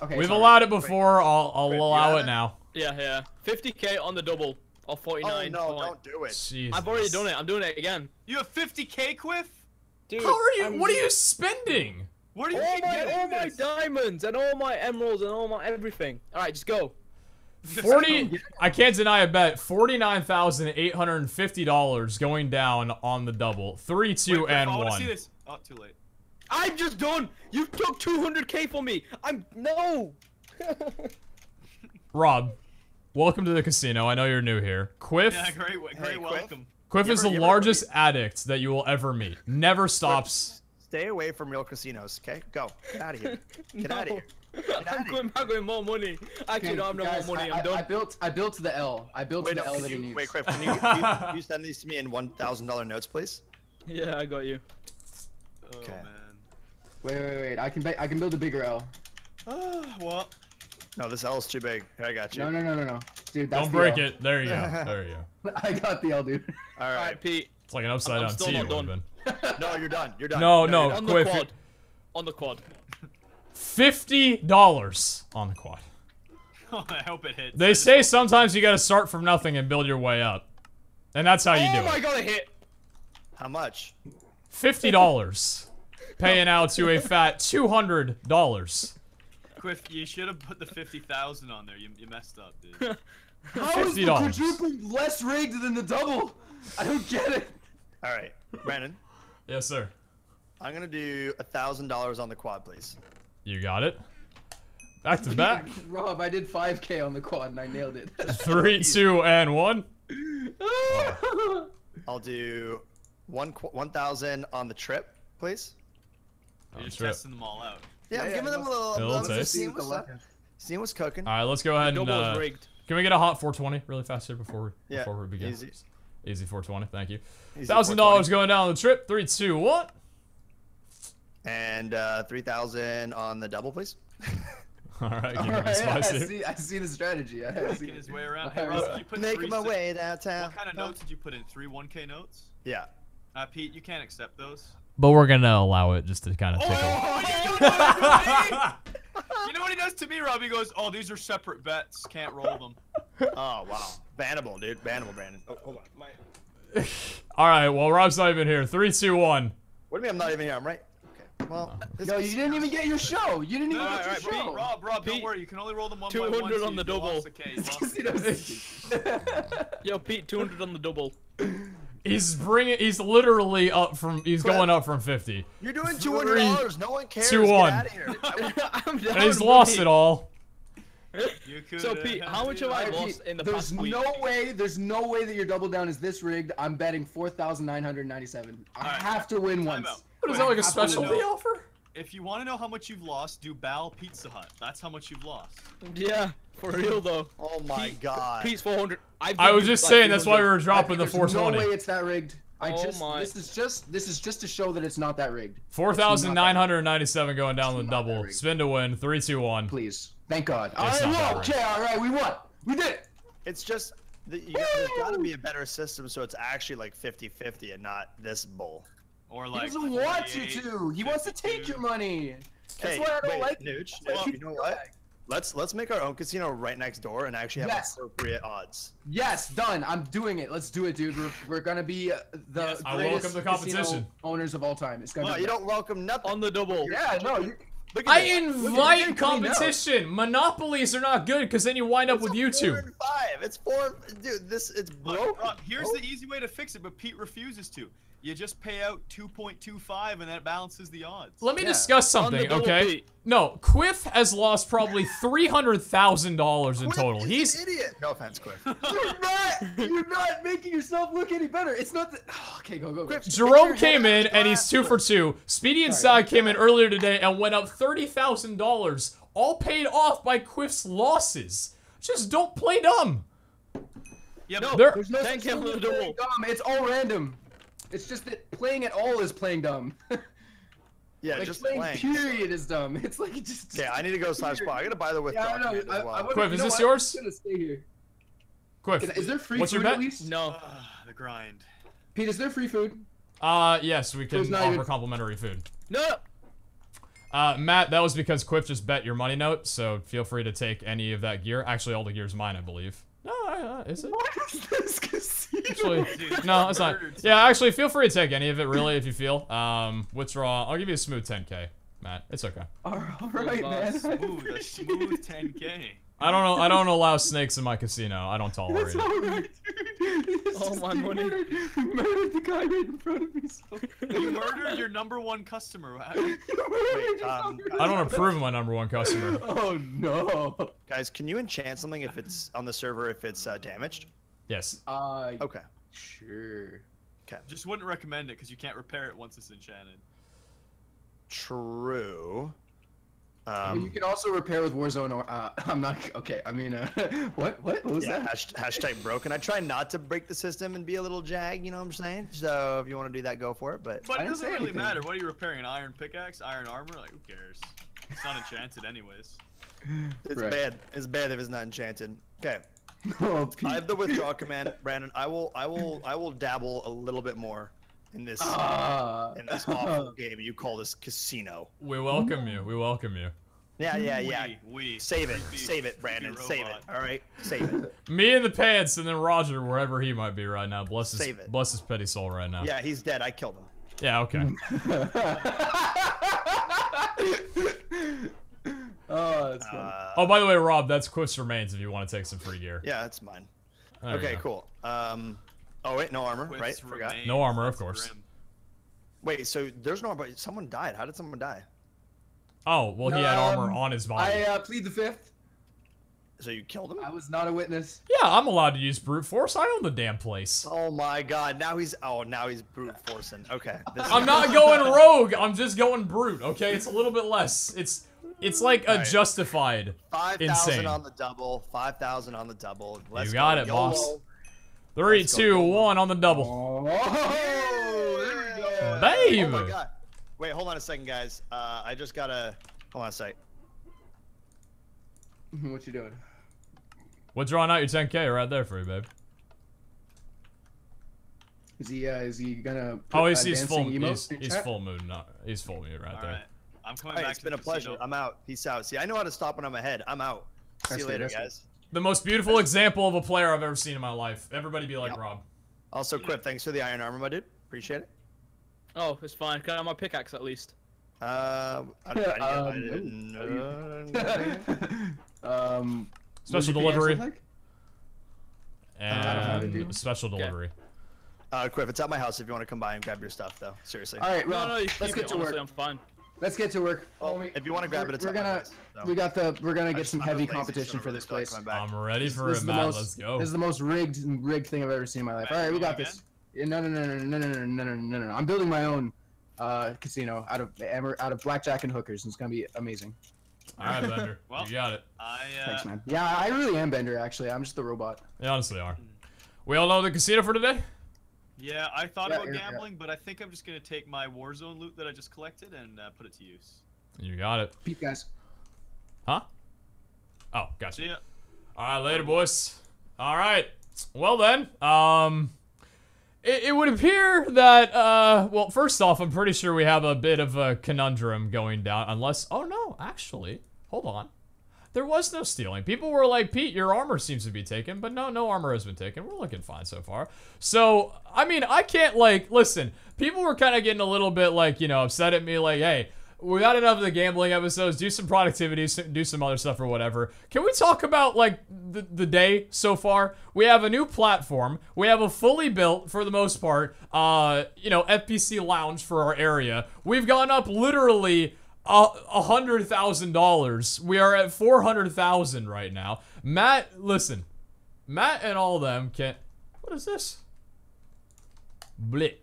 Okay.
We've
sorry.
allowed it before. I'll, I'll
Wait,
allow it
it?
now.
Yeah, yeah. 50k on the double. Or 49.
Oh
49.
no!
point.
Don't do it.
Jesus.
I've already done it. I'm doing it again.
You have 50k, Quiff?
Dude,
How are you?
I'm-
What are you spending?
Where do you
All my, all my diamonds and all my emeralds and all my everything. Alright, just go.
40 I can't deny a bet. $49,850 going down on the double. 3 2
Wait, Griff,
and
I wanna
1.
see this. Oh, too late.
I'm just done. You took 200k from me. I'm no.
Rob, welcome to the casino. I know you're new here. Quiff
Yeah, great, great
Hey, Quiff.
welcome.
Quiff
You
is the
you ever-
largest addict that you will ever meet. Never stops.
Stay away from real casinos, okay? Go. Get out of here. Get out of here.
I'm
outta
going back with more money. Actually,
Okay,
no, I'm not
guys,
more money.
I,
I'm
I, I
done.
built I built the L. I built
Wait,
to
no,
the L
can
that he
you,
needs.
wait, Quiff, can you, can you, you send these to me in one thousand dollar notes, please?
Yeah, I got you.
Oh
Okay.
man.
Wait, wait, wait. I can I can build a bigger L.
Ah, well,
No, this L is too big. I got you.
No, no, no, no, no. Dude, that's
Don't
the
break
L.
it. There you go. There you go.
I got the L, dude.
All
All
right.
right, Pete.
It's like an upside
I'm
down
still
T.
not
it would've
done.
No, you're done. You're done.
No,
you're
no.
done.
On the quad. On the quad.
Fifty dollars on the quad.
I hope it hits.
They
just
say sometimes you gotta start from nothing and build your way up. And that's how you do
oh
do
my
it.
god, it hit.
How much?
Fifty dollars. Paying out to a fat two hundred dollars.
Quiff, you should have put the fifty thousand on there. You, you messed up, dude.
How is the
$50.
quadruple less rigged than the double? I don't get it.
All right, Brandon.
Yes, sir.
I'm gonna do a thousand dollars on the quad, please.
You got it. Back to back.
Rob, I did 5k on the quad and I nailed it.
Three, two, and one.
I'll do one one thousand on the trip, please.
You're just
trip.
testing them all out.
Yeah, I'm
yeah,
giving them a little.
Little
little
taste.
Seeing what's, what's cooking.
All right, let's go ahead and. Uh,
rigged.
can we get a hot 420 really fast here before we
Yeah,
before we begin?
easy.
Easy 420. Thank you. Thousand dollars going down the trip. Three, two, one.
And uh, three thousand on the double, please.
All right, keep
All
it
right, I
spicy.
see, I see the strategy. I see
Making
it.
his way around.
I
Hey, Rob,
was-
did you put
Making
three
my
si-
way downtown.
What kind of notes did you put in? Three 1K notes?
Yeah.
Uh, Pete, you can't accept those.
But we're gonna allow it just to kind of
Oh,
tickle.
you know what he does to me? You know what he does to me, Rob? He goes, "Oh, these are separate bets. Can't roll them."
Oh wow. Bannable, dude. Bannable, Brandon. Oh, hold on. My...
All right, well Rob's not even here. Three, two, one.
What do you mean I'm not even here? I'm right. Okay. Well. this
No, you didn't even get your show. You didn't even
All
get
right,
your
Pete,
show.
Rob, Rob, don't worry. You can only roll them one by
200
one.
on the double.
the K. You lost the
Casino's-
Yo, Pete, 200 on the double.
He's bringing. He's literally up from. He's
Quit.
going up from 50,
You're doing two hundred dollars. No one cares.
two,
Get
one.
out of here.
And he's lost
Pete.
it all.
You could
So, Pete, how much have I lost
Pete,
in the
there's
past week?
no way. There's no way that your double down is this rigged. I'm betting four thousand nine hundred ninety-seven. I
Alright,
have to win
time
once.
out.
What is that like a
special to win
offer?
If you want to know how much you've lost, do Bal PeteZahHutt. That's how much you've lost.
Yeah, for real though.
Oh my
Pete-
god.
Pete's 400. I've
I was just
like
saying that's why we were dropping the
There's No way it's that rigged. I
Oh
just.
my.
This is just. This is just to show that it's not that rigged.
Four thousand nine hundred ninety-seven going down the
It's not that
double. Spin to win. Three, two, one.
Please. Thank God. All
It's
right,
not that
whoa,
rigged.
okay, all right, we won. We did it.
It's just the, you got, there's got to be a better system so it's actually like 50-50 and not this bull.
Or
He doesn't want you to. He wants to take your money. That's why I don't
wait,
like
Nooch,
Well,
you know what? Let's let's make our own casino right next door and actually have
Yes.
appropriate odds.
Yes, done. I'm doing it. Let's do it, dude. We're, we're gonna be uh, the
Yes,
I
greatest
welcome the
casino
competition.
owners of all time. It's gonna
No,
be
you don't welcome nothing.
On the double.
Yeah, no. You,
Look at
I
this.
invite
getting cleaned up.
competition. Monopolies are not good because then you wind up
It's
with
a Four and five. It's four. Dude, this it's
Look,
broke.
Rob, here's the easy way to fix it, but Pete refuses to. You just pay out 2.25 and that balances the odds.
Let me
Yeah.
discuss something, okay?
Pete.
No, Quiff has lost probably three hundred thousand dollars in
Quit,
total.
an
He's
idiot. No offense, Quiff.
you're not. You're not making yourself look any better. It's not. The, okay, go go go.
Quiff,
Jerome came in
out
and he's two for two. Speedy and Inside came in earlier today and went up thirty thousand dollars, all paid off by Quiff's losses. Just don't play dumb.
Yeah,
No,
There's no
Thank
such
you for the
playing dumb. It's all random. It's just that playing at all is playing dumb.
Yeah,
like
just
playing
playing.
period is dumb. It's like just.
Yeah, I need to go slash spot. I gotta buy the
Yeah, I
withdrawal
know.
command
I,
as
I
well.
Quiff,
you
is this
what?
yours?
I'm gonna stay here.
Quiff,
Is, is there free
what's your
food
bet?
at least?
No.
Ah, the grind.
Pete, is there free food?
Uh, yes, we can offer
even-
complimentary food.
No.
Uh, Matt, that was because Quiff just bet your money note, so feel free to take any of that gear. Actually, all the gear's mine, I believe. No, uh, is it?
What is this casino?
Actually,
Dude,
no, it's not. Yeah, actually, feel free to take any of it, really, if you feel. Um, withdraw. I'll give you a smooth 10k, Matt. It's okay.
all right, man.
Smooth, a smooth 10k.
I don't know. I don't allow snakes in my casino. I don't tolerate
That's
it.
all right, dude.
Oh, my money.
Murdered, murdered the guy right in front of me. So.
You murdered your number one customer. Wow.
You murdered
Wait, um,
I don't approve of my number one customer.
Oh no.
Guys, can you enchant something if it's on the server if it's uh, damaged?
Yes.
Uh,
Okay.
sure. Okay.
Just wouldn't recommend it because you can't repair it once it's enchanted.
True.
I mean, you
Um,
can also repair with Warzone. Or uh, I'm not okay. I mean, uh, what? What? What was
yeah,
that?
hash, hashtag broken. I try not to break the system and be a little jag, you know what I'm saying? So if you want to do that, go for it. But
But it doesn't really
anything.
matter. What are you repairing? An iron pickaxe? Iron armor? Like, who cares? It's not enchanted anyways.
it's
Right.
bad. It's bad if it's not enchanted. Okay.
Oh,
I have the withdraw command, Brandon. I will, I will, I will dabble a little bit more in this
Ah.
in this awful game you call this casino.
We welcome you. We welcome you.
Yeah, yeah, yeah.
We, we.
Save it,
Creepy-
save it,
creepy
Brandon. Save it. All right, save it.
Me in the pants, and then Roger wherever he might be right now. Bless his
Save it.
bless his petty soul right now.
Yeah, he's dead. I killed him.
Yeah. Okay.
oh, that's funny.
Uh,
Oh, by the way, Rob, that's Quiff's remains if you want to take some free gear.
yeah, that's mine.
There
okay, cool. Um, oh wait, no armor,
Quits
right? Forgot.
No armor, of course.
grim.
Wait, so there's no armor. Someone died. How did someone die?
Oh, well, he had armor
Um,
on his body.
I uh, plead the fifth.
So you killed him?
I was not a witness.
yeah, I'm allowed to use brute force. I own the damn place.
Oh my god! Now he's oh now he's brute forcing. Okay.
I'm not going rogue. I'm just going brute. Okay, it's a little bit less. It's it's like a
Alright.
justified.
Five thousand on the double. Five thousand on the double. Let's
got
go.
it, boss.
YOLO.
Three,
Let's
two,
YOLO.
one on the double.
Oh, there we go.
Babe.
Oh my god. Wait, hold on a second, guys. Uh, I just gotta. Hold on a sec.
What you doing?
Withdrawing out your 10k right there for you, babe.
Is he? Uh, is he gonna?
Oh, he's,
uh,
he's full.
dancing
He's, he's full mood. Not, he's full mood right
All
there.
right. I'm coming
All right,
back
it's
to
been a pleasure.
casino.
I'm out. Peace out. See, I know how to stop when I'm ahead. I'm out. See
That's
you
good,
later,
that's good.
guys.
The most beautiful example of a player I've ever seen in my life. Everybody be like
Yep.
Rob.
Also, Quiff, thanks for the iron armor, my dude. Appreciate it.
Oh, it's fine. Can I have my pickaxe at least?
Uh, I, I, I, I
Um,
didn't
um,
Special
would you pay
delivery.
us, like? have it,
And
dude.
special
Okay.
delivery.
Uh, Quiff, it's at my house if you want to come by and grab your stuff, though. Seriously.
All right,
No,
Rob,
no, you
let's get
it.
to
Honestly,
work.
I'm fine.
Let's get to work.
Well, if you want to grab it, it's
we're
at my
gonna.
Place, so.
We got the. We're gonna get
just-
some heavy competition for this place.
back.
I'm ready for
This
it,
is the
Matt.
most-
Let's go.
This is the most rigged rigged thing I've ever seen in my life. All right, we got this. Yeah, No, no, no, no, no, no, no, no, no, no, no, no. I'm building my own uh, casino out of emer- out of blackjack and hookers. and It's gonna be amazing.
All right, Bender.
Well,
you got it.
I, uh,
Thanks, man. Yeah, I really am Bender. Actually, I'm just a robot.
They honestly are. We all know the casino for today?
yeah, I thought
Yeah,
about
yeah, yeah.
gambling, but I think I'm just gonna take my Warzone loot that I just collected and uh, put it to use.
You got it.
Peace, guys.
Huh? Oh, gotcha.
Ya.
All right, later, boys. All right. Well then, um, it, it would appear that uh, well, first off, I'm pretty sure we have a bit of a conundrum going down. Unless, oh no, actually, hold on. There was no stealing. People were like, Pete, your armor seems to be taken, but no, no armor has been taken. We're looking fine so far. So, I mean, I can't like listen. People were kind of getting a little bit like, you know, upset at me, like, hey, we got enough of the gambling episodes. Do some productivity, do some other stuff or whatever. Can we talk about like the, the day so far? We have a new platform. We have a fully built, for the most part, uh, you know, FPC lounge for our area. We've gone up literally a hundred thousand dollars. We are at four hundred thousand right now. Matt, listen, Matt and all of them can. What is this? Blit.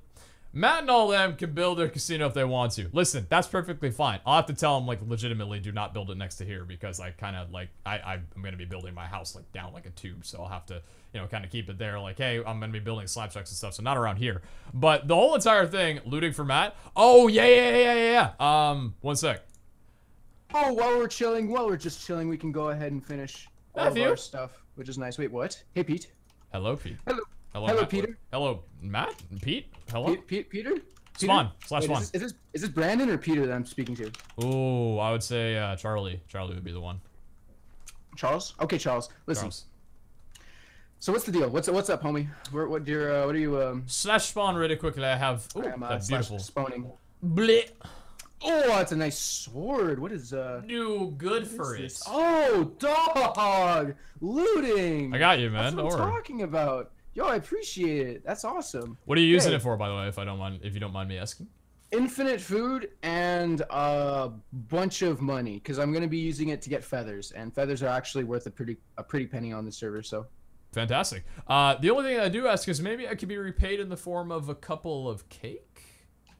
Matt and all them can build their casino if they want to. Listen, that's perfectly fine. I'll have to tell them like legitimately, do not build it next to here because I kind of like I I'm gonna be building my house like down like a tube, so I'll have to you know kind of keep it there. Like, hey, I'm gonna be building slab and stuff, so not around here. But the whole entire thing, looting for Matt. Oh yeah yeah yeah yeah yeah. Um, one sec.
Oh, while we're chilling, while we're just chilling, we can go ahead and finish all of our stuff, which is nice. Wait, what? Hey, Pete.
Hello, Pete.
Hello.
Hello,
Hello,
Matt.
Peter.
Hello, Matt. Pete. Hello.
Pete, Pete, Peter. Peter?
Swan slash
Wait,
Swan.
Is this, is this is this Brandon or Peter that I'm speaking to?
Oh, I would say uh, Charlie. Charlie would be the one.
Charles. Okay, Charles. Listen.
Charles.
So what's the deal? What's what's up, homie? Where, what your uh, what are you um?
Slash spawn really quickly. I have ooh,
I'm uh,
that
slash
beautiful
spawning.
blit.
Oh, that's a nice sword. What is uh?
New good for it.
Oh, dog looting.
I got you, man.
That's what
Don't
I'm
worry.
talking about. Yo, I appreciate it. That's awesome.
What are you using
Hey.
it for, by the way? If I don't mind, if you don't mind me asking.
Infinite food and a bunch of money, because I'm gonna be using it to get feathers, and feathers are actually worth a pretty a pretty penny on the server. So
Fantastic. Uh, the only thing I do ask is maybe I could be repaid in the form of a couple of cake,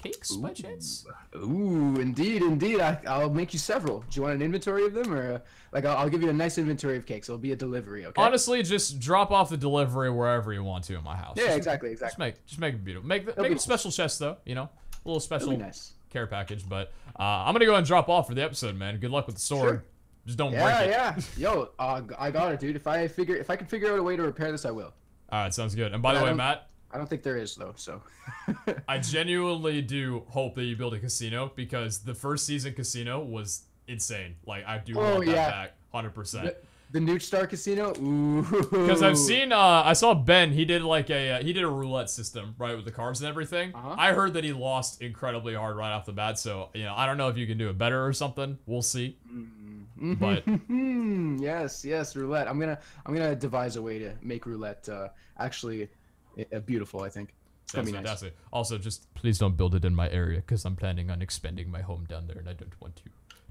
cakes by chance.
Ooh, indeed, indeed. I, I'll make you several. Do you want an inventory of them, or uh, like I'll, I'll give you a nice inventory of cakes. It'll be a delivery, okay?
Honestly, just drop off the delivery wherever you want to in my house.
yeah,
Just-
exactly,
Just make, just make it beautiful. Make the, make a special chest though. You know, a little special
nice.
care package. But uh, I'm gonna go and drop off for the episode, man. Good luck with the sword.
Sure.
Just don't
Yeah,
break it.
yeah. yeah. Yo, uh, I got it, dude. If I figure, if I can figure out a way to repair this, I will.
All right, sounds good. And by
But
the
I
way, Matt,
I don't think there is though. So.
I genuinely do hope that you build a casino because the first season casino was insane. Like I do
Oh,
want that back, hundred percent.
The, Newt Star Casino. Ooh.
Because I've seen, uh, I saw Ben. He did like a uh, he did a roulette system right with the cards and everything.
Uh-huh.
I heard that he lost incredibly hard right off the bat. So you know, I don't know if you can do it better or something. We'll see. But-
Mhm. yes, yes, roulette. I'm gonna, I'm gonna devise a way to make roulette uh, actually beautiful. I think it's
That's
be nice.
fantastic. Also, just please don't build it in my area because I'm planning on expanding my home down there, and I don't want to.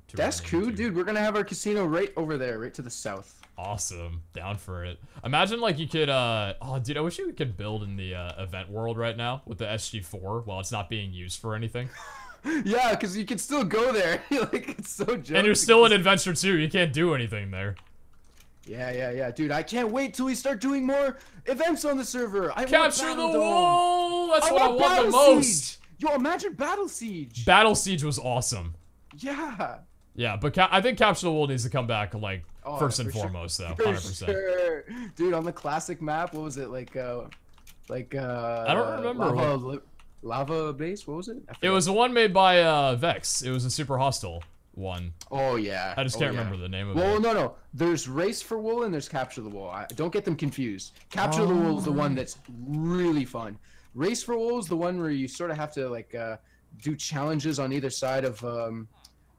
to
That's cool,
into-
dude. We're gonna have our casino right over there, right to the south.
Awesome. Down for it. Imagine like you could uh oh dude, I wish you could build in the uh, event world right now with the SG4 while it's not being used for anything.
yeah, because you can still go there. like it's so.
and you're still in Adventure 2. You can't do anything there.
Yeah, yeah, yeah, dude. I can't wait till we start doing more events on the server. I want
Capture the Wool. That's
I
what I
want
want the most.
Siege. Yo, imagine Battle Siege.
Battle Siege was awesome.
yeah.
Yeah, but I think Capture the Wool needs to come back like
Oh,
first
yeah,
and
for sure.
foremost though,
For
100%.
sure. Dude, on the classic map, what was it like? Uh, like uh.
I don't remember
Lava, lava base. What was it?
It was the one made by uh Vex. It was a super hostile one.
Oh yeah.
I just
Oh,
can't
yeah.
remember the name of
Well,
it.
Well, no, no. There's Race for Wool and there's Capture the Wool. I, don't get them confused. Capture the Wool is the one that's really fun. Race for Wool is the one where you sort of have to like uh, do challenges on either side of um,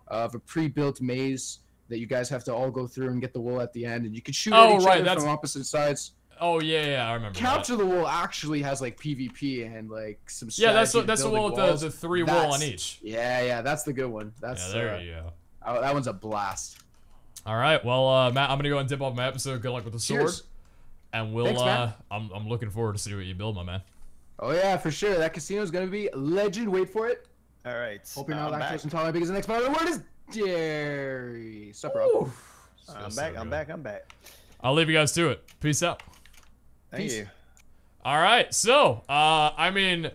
of a pre-built maze that you guys have to all go through and get the wool at the end, and you can shoot
Oh,
at each
right,
other
that's-
from opposite sides.
Oh yeah, yeah, I remember. that.
Capture the Wool actually has like PvP and like some.
Yeah, that's what
to
that's the
building
one with the, the three wool on each.
Yeah, yeah, that's the good one.
That's Yeah,
That's
there
uh,
you go.
oh, that one's a blast.
All right, well, uh, Matt, I'm gonna go and dip off my episode. Good luck with the sword,
Cheers.
and we'll.
Thanks,
uh,
Matt.
I'm I'm looking forward to see what you build, my man.
Oh yeah, for sure. That casino is gonna be legend. Wait for it.
All right.
Hope you're
I'm
not
back.
lactose intolerant because the next part of the word is Jerry. Sup, Rob?
I'm
so
back. I'm
good.
back. I'm back.
I'll leave you guys to it. Peace out.
Thank
Peace.
you.
All right, so uh, I mean,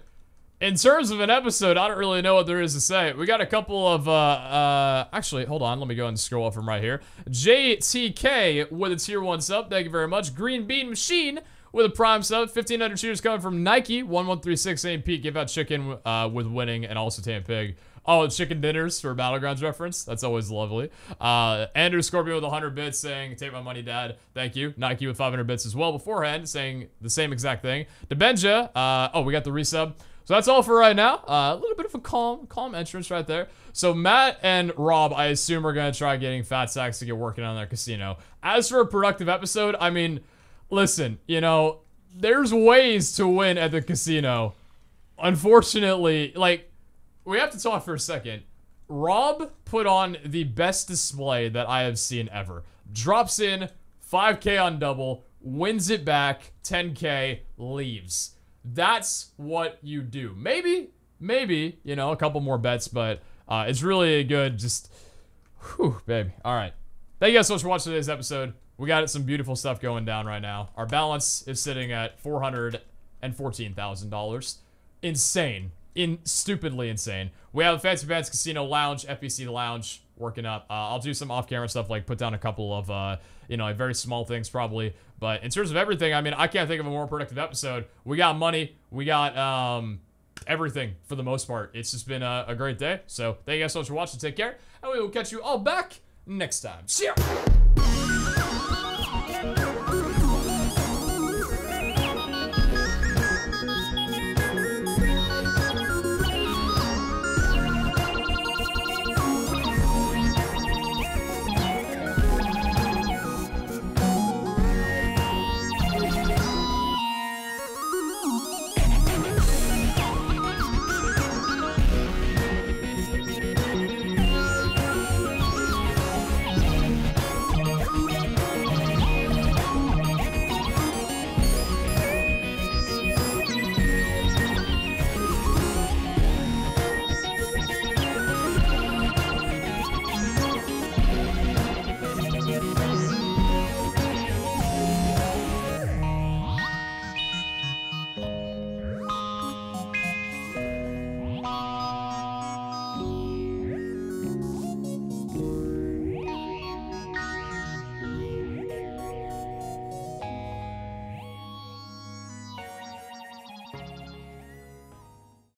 in terms of an episode, I don't really know what there is to say. We got a couple of uh, uh, actually, hold on, let me go and scroll up from right here. JTK with a tier one sub, thank you very much. Green Bean Machine with a prime sub, 1500 shooters coming from Nike, 1136 St. Pete, give out chicken uh, with winning, and also Tan Pig. Oh, chicken dinners for Battlegrounds reference. That's always lovely. Uh, Andrew Scorpio with 100 bits saying, Take my money, dad. Thank you. Nike with 500 bits as well beforehand saying the same exact thing. Debenja, uh, oh, we got the resub. So that's all for right now. Uh, a little bit of a calm, calm entrance right there. So Matt and Rob, I assume, are going to try getting Fat Sacks to get working on their casino. As for a productive episode, I mean, listen, you know, there's ways to win at the casino. Unfortunately, like, we have to talk for a second. Rob put on the best display that I have seen ever. Drops in 5k on double, wins it back, 10k, leaves. That's what you do. Maybe, maybe, you know, a couple more bets, but uh, it's really a good. Just, whew, baby. All right. Thank you guys so much for watching today's episode. We got some beautiful stuff going down right now. Our balance is sitting at $414,000. Insane. In stupidly insane. We have a Fancy Pants Casino Lounge, FPC Lounge, working up. Uh, I'll do some off-camera stuff, like put down a couple of, uh, you know, very small things probably. But in terms of everything, I mean, I can't think of a more productive episode. We got money. We got um, everything for the most part. It's just been a, a great day. So thank you guys so much for watching. Take care, and we will catch you all back next time. See ya.